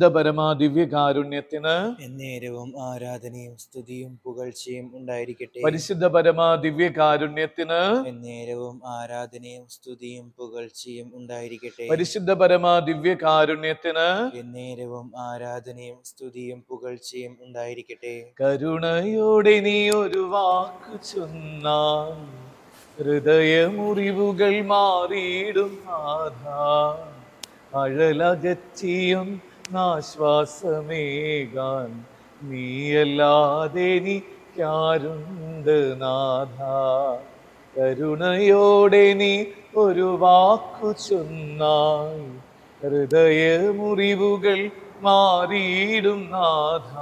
പരിശുദ്ധ പരമാ ദിവ്യകാരുണ്യത്തിന് എന്നേരവും ആരാധനയും സ്തുതിയും പുകഴ്ചയും ഉണ്ടായിരിക്കട്ടെ. പരിശുദ്ധ പരമാ ദിവ്യകാരുണ്യത്തിന് എന്നേരവും ആരാധനയും സ്തുതിയും പുകഴ്ചയും ഉണ്ടായിരിക്കട്ടെ. പരിശുദ്ധ പരമാ ദിവ്യകാരുണ്യത്തിന് എന്നേരവും ആരാധനയും സ്തുതിയും പുകഴ്ചയും ഉണ്ടായിരിക്കട്ടെ. കരുണയോടെ നീ ഒരു വാക്ക് ചൊന്നാൽ ഹൃദയമുറിവുകൾ മാറിയിടും ആധാ അഴലകറ്റിയും ആശ്വാസമേകാൻ നീയല്ലാതെ നിക്കാരുണ്ട് നാഥ. കരുണയോടെ നീ ഒരു വാക്കു ചൊന്നാൽ ഹൃദയമുറിവുകൾ മാറിയിടും നാഥ.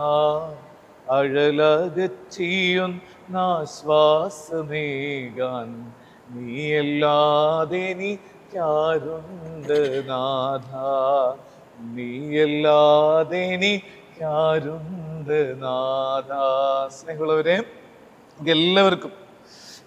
അഴലകച്ചിയും നാശ്വാസമേകാൻ നീയല്ലാതെ നീക്കാരുണ്ട് നാഥ. നീയല്ലാതെ നീക്കാരുണ്ട് നാദാ സ്നേഹമുള്ളവരെ എല്ലാവർക്കും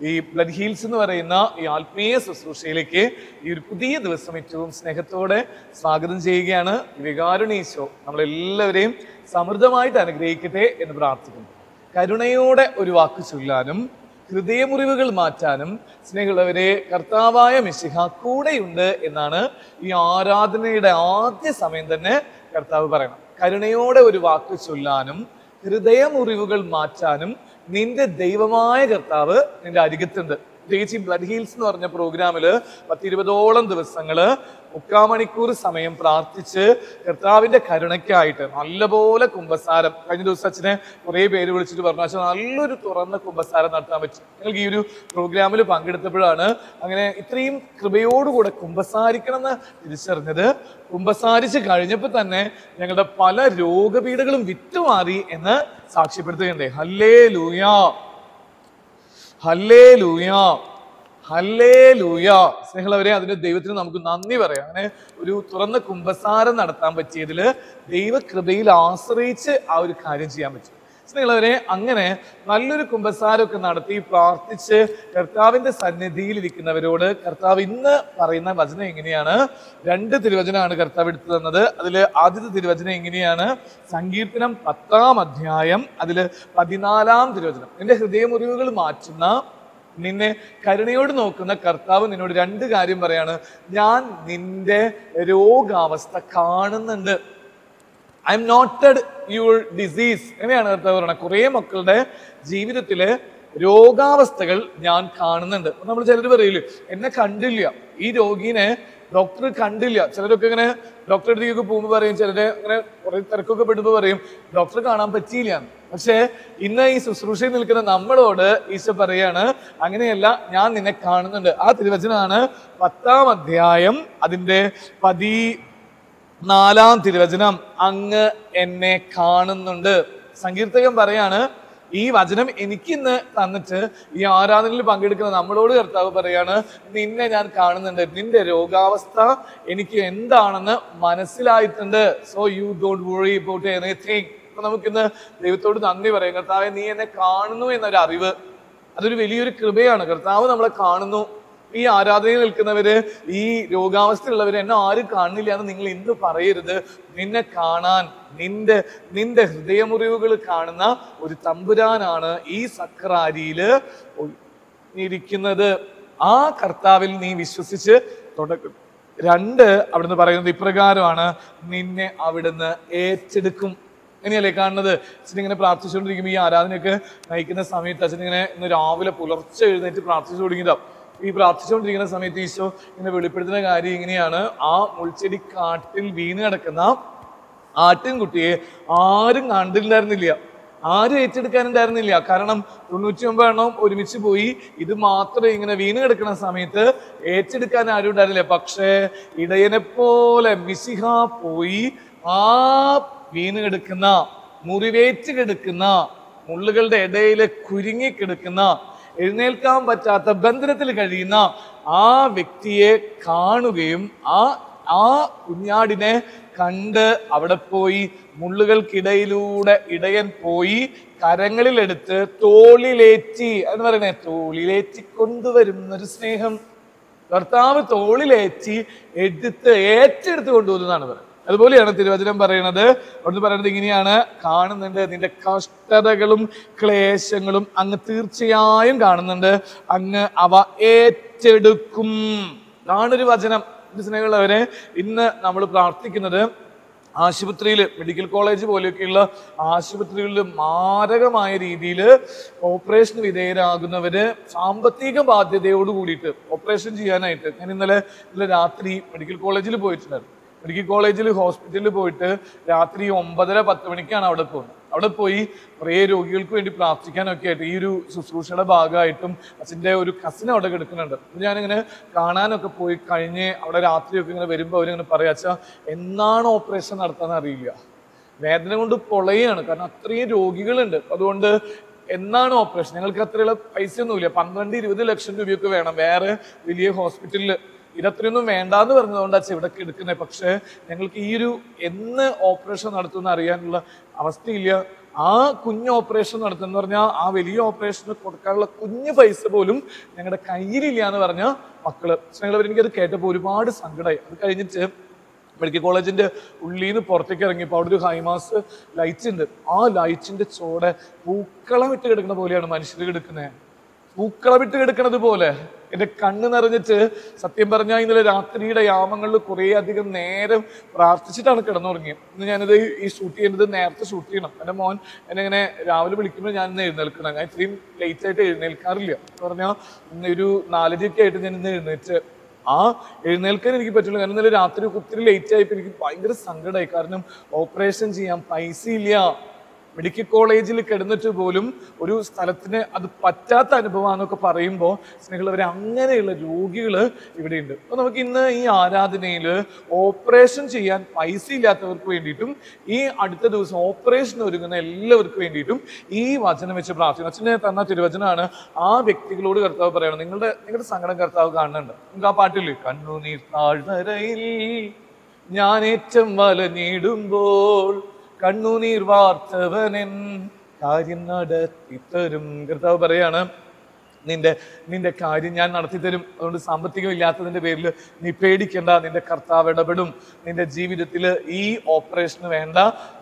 ഈ ബ്ലഡ് ഹീൽസ് എന്ന് പറയുന്ന ഈ ആത്മീയ ശുശ്രൂഷയിലേക്ക് ഈ ഒരു പുതിയ ദിവസം ഏറ്റവും സ്നേഹത്തോടെ സ്വാഗതം ചെയ്യുകയാണ് വികാരുണീശോ നമ്മളെല്ലാവരെയും സമൃദ്ധമായിട്ട് അനുഗ്രഹിക്കട്ടെ എന്ന് പ്രാർത്ഥിക്കുന്നു. കരുണയോടെ ഒരു വാക്ക് ചൊല്ലാനും ഹൃദയമുറിവുകൾ മാറ്റാനും സ്നേഹമുള്ളവരെ കർത്താവായ മിശിഹ കൂടെയുണ്ട് എന്നാണ് ഈ ആരാധനയുടെ ആദ്യ സമയം തന്നെ കർത്താവ് പറയണം. കരുണയോടെ ഒരു വാക്ക് ചൊല്ലാനും ഹൃദയമുറിവുകൾ മാറ്റാനും നിന്റെ ദൈവമായ കർത്താവ് നിന്റെ അരികത്തുണ്ട്. പ്രത്യേകിച്ച് ഈ ബ്ലഡ് ഹീൽസ് എന്ന് പറഞ്ഞ പ്രോഗ്രാമിൽ പത്തിരുപതോളം ദിവസങ്ങൾ മുക്കാൽ മണിക്കൂർ സമയം പ്രാർത്ഥിച്ച് കർത്താവിന്റെ കരുണയ്ക്കായിട്ട് നല്ലപോലെ കുംഭസാരം. കഴിഞ്ഞ ദിവസം അച്ഛനെ കുറേ പേര് വിളിച്ചിട്ട് പറഞ്ഞു അച്ഛൻ നല്ലൊരു തുറന്ന കുംഭസാരം നടത്താൻ പറ്റും. ഞങ്ങൾക്ക് ഈ ഒരു പ്രോഗ്രാമിൽ പങ്കെടുത്തപ്പോഴാണ് അങ്ങനെ ഇത്രയും കൃപയോടുകൂടെ കുംഭസാരിക്കണം എന്ന് തിരിച്ചറിഞ്ഞത്. കുംഭസാരിച്ച് കഴിഞ്ഞപ്പോൾ തന്നെ ഞങ്ങളുടെ പല രോഗപീഠകളും വിറ്റുമാറി എന്ന് സാക്ഷ്യപ്പെടുത്തുകയുണ്ടേ ഹല്ലേ ലൂയാ ഹല്ലേ ലൂയ ഹല്ലേ ലൂയ സ്നേഹമുള്ളവരെ അതിന്റെ ദൈവത്തിന് നമുക്ക് നന്ദി പറയാം. അങ്ങനെ ഒരു തുറന്ന കുംഭസാരം നടത്താൻ പറ്റിയതിൽ ദൈവകൃപയിൽ ആശ്രയിച്ച് ആ ഒരു കാര്യം ചെയ്യാൻ പറ്റും. സ്നേഹമുള്ളവരെ അങ്ങനെ നല്ലൊരു കുംഭസാരമൊക്കെ നടത്തി പ്രാർത്ഥിച്ച് കർത്താവിന്റെ സന്നിധിയിൽ ഇരിക്കുന്നവരോട് കർത്താവ് ഇന്ന് പറയുന്ന വചനം എങ്ങനെയാണ്? രണ്ട് തിരുവചനമാണ് കർത്താവ് എടുത്തു തന്നത്. അതിൽ ആദ്യത്തെ തിരുവചനം എങ്ങനെയാണ്? സങ്കീർത്തനം പത്താം അധ്യായം അതിൽ പതിനാലാം തിരുവചനം. എന്റെ ഹൃദയമുറിവുകൾ മാറ്റുന്ന നിന്നെ കരുണയോട് നോക്കുന്ന കർത്താവ് നിന്നോട് രണ്ട് കാര്യം പറയാണ്. ഞാൻ നിന്റെ രോഗാവസ്ഥ കാണുന്നുണ്ട്. I am noted your disease എങ്ങനെയാണ് കർത്താവ് പറയുന്നത് കുറേ മക്കളുടെ ജീവിതത്തിൽ രോഗാവസ്ഥകൾ ഞാൻ കാണുന്നുണ്ട്. നമ്മൾ ചിലർ പറയില്ലേ എന്നെ കണ്ടില്ല. ഈ രോഗീനെ ഡോക്ടർ കണ്ടില്ല. ചിലരൊക്കെ ഇങ്ങനെ ഡോക്ടറെ അടുത്തേക്ക് പോകുമ്പോൾ പറയും ചിലരെ അങ്ങനെ കുറെ തിരക്കൊക്കെ പെടുമ്പോൾ പറയും ഡോക്ടർ കാണാൻ പറ്റിയില്ല. പക്ഷേ ഇന്ന് ഈ ശുശ്രൂഷയിൽ നിൽക്കുന്ന നമ്മളോട് ഈശോ പറയാണ് അങ്ങനെയല്ല ഞാൻ നിന്നെ കാണുന്നുണ്ട്. ആ തിരുവചനമാണ് പത്താം അധ്യായം അതിന്റെ പതി നാലാം തിരുവചനം അങ്ങ് എന്നെ കാണുന്നുണ്ട്. സങ്കീർത്തകൻ പറയാണ് ഈ വചനം എനിക്കിന്ന് തന്നിട്ട് ഈ ആരാധനയിൽ പങ്കെടുക്കുന്ന നമ്മളോട് കർത്താവ് പറയാണ് നിന്നെ ഞാൻ കാണുന്നുണ്ട്. നിന്റെ രോഗാവസ്ഥ എനിക്ക് എന്താണെന്ന് മനസ്സിലായിട്ടുണ്ട്. So you don't worry about anything അപ്പൊ നമുക്കിന്ന് ദൈവത്തോട് നന്ദി പറയാം. കർത്താവെ നീ എന്നെ കാണുന്നു എന്നൊരു അറിവ് അതൊരു വലിയൊരു കൃപയാണ്. കർത്താവ് നമ്മളെ കാണുന്നു. ഈ ആരാധനയിൽ നിൽക്കുന്നവര് ഈ രോഗാവസ്ഥയുള്ളവര് എന്നെ ആരും കാണുന്നില്ല എന്ന് നിങ്ങൾ ഇന്ന് പറയരുത്. നിന്നെ കാണാൻ നിന്റെ നിന്റെ ഹൃദയമുറിവുകൾ കാണുന്ന ഒരു തമ്പുരാനാണ് ഈ സക്രാരിയിൽ ഇരിക്കുന്നത് ആ കർത്താവിൽ നീ വിശ്വസിച്ച് തുടക്കും രണ്ട് അവിടുന്ന് പറയുന്നത് ഇപ്രകാരമാണ്. നിന്നെ അവിടുന്ന് ഏറ്റെടുക്കും. ഇനിയല്ലേ കാണുന്നത്? അച്ഛൻ ഇങ്ങനെ പ്രാർത്ഥിച്ചുകൊണ്ടിരിക്കുമ്പോൾ ഈ ആരാധനയൊക്കെ നയിക്കുന്ന സമയത്ത് അച്ഛൻ ഇങ്ങനെ ഇന്ന് രാവിലെ പുലർച്ചെ എഴുന്നേറ്റ് പ്രാർത്ഥിച്ചു തുടങ്ങിയതാ. ഈ പ്രാർത്ഥിച്ചുകൊണ്ടിരിക്കുന്ന സമയത്ത് ഈശോ ഇങ്ങനെ വെളിപ്പെടുത്തുന്ന കാര്യം ഇങ്ങനെയാണ്. ആ മുൾച്ചെടി കാട്ടിൽ വീണ് കിടക്കുന്ന ആട്ടിൻകുട്ടിയെ ആരും കണ്ടിട്ടുണ്ടായിരുന്നില്ല. ആരും ഏറ്റെടുക്കാനുണ്ടായിരുന്നില്ല. കാരണം തൊണ്ണൂറ്റി ഒമ്പത് എണ്ണം ഒരുമിച്ച് പോയി. ഇത് മാത്രം ഇങ്ങനെ വീണ് കിടക്കുന്ന സമയത്ത് ഏറ്റെടുക്കാൻ ആരും ഉണ്ടായിരുന്നില്ല. പക്ഷേ ഇടയനെ പോലെ മിസിഹ പോയി ആ വീണ് കിടക്കുന്ന മുറിവേറ്റ് കിടക്കുന്ന മുള്ളുകളുടെ ഇടയിലെ കുരുങ്ങി കിടക്കുന്ന എഴുന്നേൽക്കാൻ പറ്റാത്ത ബന്ധനത്തിൽ കഴിയുന്ന ആ വ്യക്തിയെ കാണുകയും ആ ആ കുഞ്ഞാടിനെ കണ്ട് അവിടെ പോയി മുള്ളുകൾക്കിടയിലൂടെ ഇടയൻ പോയി കരങ്ങളിലെടുത്ത് തോളിലേറ്റി എന്ന് പറയണേ തോളിലേറ്റി കൊണ്ടുവരുന്ന ഒരു സ്നേഹം. ഭർത്താവ് തോളിലേറ്റി എടുത്ത് ഏറ്റെടുത്ത് കൊണ്ടുവരുന്നതാണ് പറയുന്നത്. അതുപോലെയാണ് തിരുവചനം പറയുന്നത്. അവിടുന്ന് പറയുന്നത് ഇങ്ങനെയാണ്. കാണുന്നുണ്ട്. നിന്റെ കഷ്ടതകളും ക്ലേശങ്ങളും അങ്ങ് തീർച്ചയായും കാണുന്നുണ്ട്. അങ്ങ് അവ ഏറ്റെടുക്കും. കാണൊരു വചനം. സ്നേഹമുള്ളവരെ ഇന്ന് നമ്മൾ പ്രാർത്ഥിക്കുന്നത് ആശുപത്രിയിൽ മെഡിക്കൽ കോളേജ് പോലെയൊക്കെയുള്ള ആശുപത്രികളിൽ മാരകമായ രീതിയിൽ ഓപ്പറേഷൻ വിധേയരാകുന്നവർ സാമ്പത്തിക ബാധ്യതയോട് കൂടിയിട്ട് ഓപ്പറേഷൻ ചെയ്യാനായിട്ട് ഞാൻ ഇന്നലെ ഇന്നലെ രാത്രി മെഡിക്കൽ കോളേജിൽ പോയിട്ടുണ്ടായിരുന്നു. മെഡിക്കൽ കോളേജിൽ ഹോസ്പിറ്റലിൽ പോയിട്ട് രാത്രി ഒമ്പതര പത്ത് മണിക്കാണ് അവിടെ പോകുന്നത്. അവിടെ പോയി കുറേ രോഗികൾക്ക് വേണ്ടി പ്രാർത്ഥിക്കാനൊക്കെ ആയിട്ട് ഈ ഒരു ശുശ്രൂഷയുടെ ഭാഗമായിട്ടും അച്ഛന്റെ ഒരു കസിൻ അവിടെ കിടക്കുന്നുണ്ട്. അപ്പം ഞാനിങ്ങനെ കാണാനൊക്കെ പോയി കഴിഞ്ഞ് അവിടെ രാത്രിയൊക്കെ ഇങ്ങനെ വരുമ്പോൾ അവരിങ്ങനെ പറയുക അച്ഛാ എന്നാണ് ഓപ്പറേഷൻ നടത്താൻ അറിയില്ല. വേദന കൊണ്ട് പൊളയാണ്. കാരണം അത്രയും രോഗികളുണ്ട്. അതുകൊണ്ട് എന്നാണ് ഓപ്പറേഷൻ ഞങ്ങൾക്ക് അത്രയുള്ള പൈസ ഒന്നുമില്ല പന്ത്രണ്ട് ഇരുപത് ലക്ഷം രൂപയൊക്കെ വേണം. വേറെ വലിയ ഹോസ്പിറ്റലിൽ ഇതത്രയൊന്നും വേണ്ടാന്ന് പറഞ്ഞതുകൊണ്ട് അച്ഛൻ ഇവിടെ എടുക്കുന്നത് പക്ഷേ ഞങ്ങൾക്ക് ഈ ഒരു എന്ന് ഓപ്പറേഷൻ നടത്തുമെന്ന് അറിയാനുള്ള അവസ്ഥയില്ല. ആ കുഞ്ഞ് ഓപ്പറേഷൻ നടത്തുന്ന പറഞ്ഞാൽ ആ വലിയ ഓപ്പറേഷന് കൊടുക്കാനുള്ള കുഞ്ഞ് പൈസ പോലും ഞങ്ങളുടെ കയ്യിലില്ല എന്ന് പറഞ്ഞ മക്കൾ. സ്നേഹിതർ എനിക്കത് കേട്ടപ്പോൾ ഒരുപാട് സങ്കടമായി അത് കഴിഞ്ഞിട്ട് മെഡിക്കൽ കോളേജിന്റെ ഉള്ളിൽ നിന്ന് പുറത്തേക്ക് ഇറങ്ങിയപ്പോൾ അവിടെ ഒരു ഹൈമാസ് ലൈറ്റ് ഉണ്ട്. ആ ലൈറ്റിന്റെ ചോടെ പൂക്കളം ഇട്ട് കിടക്കുന്ന പോലെയാണ് മനുഷ്യർ കിടക്കുന്നത് പൂക്കളം വിട്ട് കിടക്കുന്നത് പോലെ എന്റെ കണ്ണ് നിറഞ്ഞിട്ട് സത്യം പറഞ്ഞാൽ ഇന്നലെ രാത്രിയുടെ യാമങ്ങളിൽ കുറേ അധികം നേരം പ്രാർത്ഥിച്ചിട്ടാണ് കിടന്നുറങ്ങിയത്. ഇന്ന് ഞാനിത് ഈ ഷൂട്ട് ചെയ്യുന്നത് നേരത്തെ ഷൂട്ട് ചെയ്യണം. എന്റെ മോൻ എന്നെ ഇങ്ങനെ രാവിലെ വിളിക്കുമ്പോൾ ഞാൻ ഇന്ന് എഴുന്നേൽക്കണം. ഞാൻ ഇത്രയും ലേറ്റ് ആയിട്ട് എഴുന്നേൽക്കാറില്ല. എന്ന് പറഞ്ഞാൽ ഇന്ന് ഒരു നാലരയൊക്കെ ആയിട്ട് ഞാൻ ഇന്ന് എഴുന്നേറ്റ് ആ എഴുന്നേൽക്കാൻ എനിക്ക് പറ്റില്ല. കാരണം ഇന്നലെ രാത്രി ഒത്തിരി ലേറ്റ് ആയപ്പോൾ എനിക്ക് ഭയങ്കര സങ്കടമായി കാരണം ഓപ്പറേഷൻ ചെയ്യാൻ പൈസ ഇല്ല മെഡിക്കൽ കോളേജിൽ കിടന്നിട്ട് പോലും ഒരു സ്ഥലത്തിന് അത് പറ്റാത്ത അനുഭവമാണെന്നൊക്കെ പറയുമ്പോൾ സ്നേഹിതവരെ അങ്ങനെയുള്ള രോഗികൾ ഇവിടെയുണ്ട്. അപ്പോൾ നമുക്ക് ഇന്ന് ഈ ആരാധനയിൽ ഓപ്പറേഷൻ ചെയ്യാൻ പൈസ ഇല്ലാത്തവർക്ക് വേണ്ടിയിട്ടും ഈ അടുത്ത ദിവസം ഓപ്പറേഷൻ ഒരുങ്ങുന്ന എല്ലാവർക്കും വേണ്ടിയിട്ടും ഈ വചനം വെച്ച് പ്രാർത്ഥിക്കുന്നു. അച്ഛനെ തന്ന തിരുവചനമാണ് ആ വ്യക്തികളോട് കർത്താവ് പറയണം നിങ്ങളുടെ നിങ്ങളുടെ സങ്കടം കർത്താവ് കാണുന്നുണ്ട്. നിങ്ങൾക്ക് ആ പാട്ടില്ലേ കണ്ണുനീർ താഴ്ന്നരയിൽ ഞാൻ ഏറ്റവും വലഞ്ഞിടുമ്പോൾ കണ്ണുനീർ വാർത്തവനൻ കാര്യം നടത്തി തരും. കർത്താവ് പറയാണ് നിന്റെ നിന്റെ കാര്യം ഞാൻ നടത്തി തരും. അതുകൊണ്ട് സാമ്പത്തികം പേരിൽ നീ പേടിക്കേണ്ട. നിന്റെ കർത്താവ് ഇടപെടും. നിന്റെ ജീവിതത്തിൽ ഈ ഓപ്പറേഷന് വേണ്ട.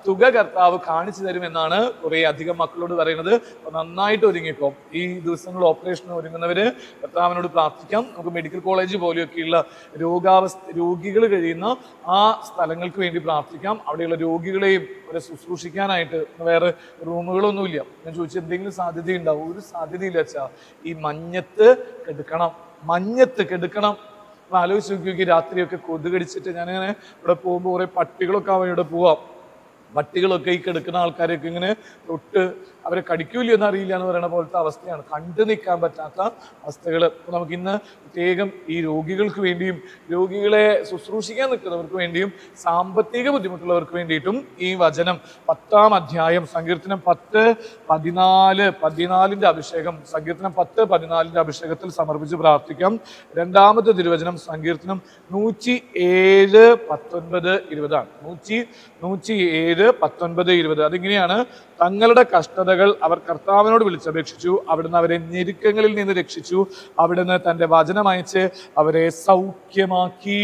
തുക കർത്താവ് കാണിച്ചു തരും എന്നാണ് കുറെ അധികം മക്കളോട് പറയുന്നത്. അപ്പോൾ നന്നായിട്ട് ഒരുങ്ങിക്കോ. ഈ ദിവസങ്ങൾ ഓപ്പറേഷന് ഒരുങ്ങുന്നവര് കർത്താവിനോട് പ്രാർത്ഥിക്കാം. നമുക്ക് മെഡിക്കൽ കോളേജ് പോലെയൊക്കെയുള്ള രോഗാവസ്ഥ രോഗികൾ കഴിയുന്ന ആ സ്ഥലങ്ങൾക്ക് വേണ്ടി പ്രാർത്ഥിക്കാം. അവിടെയുള്ള രോഗികളെയും അവരെ ശുശ്രൂഷിക്കാനായിട്ട് വേറെ റൂമുകളൊന്നുമില്ല. ഞാൻ ചോദിച്ചു എന്തെങ്കിലും സാധ്യതയുണ്ടാവും? ഒരു സാധ്യതയില്ല വെച്ചാൽ ഈ മഞ്ഞത്ത് കെടുക്കണം. മഞ്ഞത്ത് കെടുക്കണം. ആലോചിച്ച് നോക്കി രാത്രിയൊക്കെ കൊതുകടിച്ചിട്ട് ഞാനിങ്ങനെ ഇവിടെ പോകുമ്പോൾ കുറേ പട്ടികളൊക്കെ അവൻ പോവാം. പട്ടികളൊക്കെ ഈ കിടക്കുന്ന ആൾക്കാരൊക്കെ ഇങ്ങനെ തൊട്ട് അവരെ കടിക്കൂല എന്ന് അറിയില്ല എന്ന് പറയുന്ന പോലത്തെ അവസ്ഥയാണ്. കണ്ടു നിൽക്കാൻ പറ്റാത്ത അവസ്ഥകൾ നമുക്ക് ഇന്ന് പ്രത്യേകം ഈ രോഗികൾക്ക് വേണ്ടിയും രോഗികളെ ശുശ്രൂഷിക്കാൻ നിൽക്കുന്നവർക്ക് വേണ്ടിയും സാമ്പത്തിക ബുദ്ധിമുട്ടുള്ളവർക്ക് വേണ്ടിയിട്ടും ഈ വചനം പത്താം അധ്യായം സങ്കീർത്തനം പത്ത് പതിനാല് പതിനാലിന്റെ അഭിഷേകം സങ്കീർത്തനം പത്ത് പതിനാലിന്റെ അഭിഷേകത്തിൽ സമർപ്പിച്ച് പ്രാർത്ഥിക്കാം. രണ്ടാമത്തെ തിരുവചനം സങ്കീർത്തനം നൂറ്റി ഏഴ് പത്തൊൻപത് ഇരുപതാണ്. നൂറ്റി നൂറ്റി ഏഴ് പത്തൊൻപത് ഇരുപത്. അതിങ്ങനെയാണ് തങ്ങളുടെ കഷ്ടതകൾ അവർ കർത്താവിനോട് വിളിച്ചപേക്ഷിച്ചു അവിടുന്ന് അവരെ ഞെരുക്കങ്ങളിൽ നിന്ന് രക്ഷിച്ചു. അവിടുന്ന് തന്റെ വചനം അയച്ച് അവരെ സൗഖ്യമാക്കി.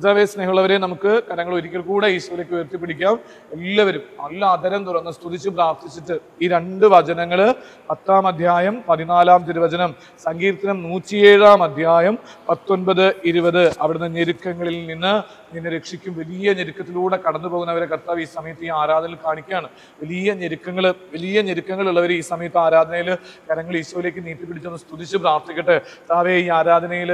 കർത്താവെ സ്നേഹമുള്ളവരെ നമുക്ക് കരങ്ങൾ ഒരിക്കൽ കൂടെ ഈശോയിലേക്ക് ഉയർത്തിപ്പിടിക്കാം. എല്ലാവരും നല്ല അതരം തുറന്ന് സ്തുതിച്ച് പ്രാർത്ഥിച്ചിട്ട് ഈ രണ്ട് വചനങ്ങൾ പത്താം അധ്യായം പതിനാലാം തിരുവചനം സങ്കീർത്തനം നൂറ്റിയേഴാം അധ്യായം പത്തൊൻപത് ഇരുപത് അവിടുന്ന് ഞെരുക്കങ്ങളിൽ നിന്ന് നിന്നെ രക്ഷിക്കും. വലിയ ഞെരുക്കത്തിലൂടെ കടന്നു പോകുന്നവരെ കർത്താവ് ഈ സമയത്ത് ഈ ആരാധനയിൽ കാണിക്കുകയാണ്. വലിയ ഞെരുക്കങ്ങൾ വലിയ ഞെരുക്കങ്ങളുള്ളവർ ഈ സമയത്ത് ആരാധനയിൽ കരങ്ങൾ ഈശോയിലേക്ക് നീട്ടിപ്പിടിച്ചൊന്ന് സ്തുതിച്ച് പ്രാർത്ഥിക്കട്ടെ. താവേ ഈ ആരാധനയിൽ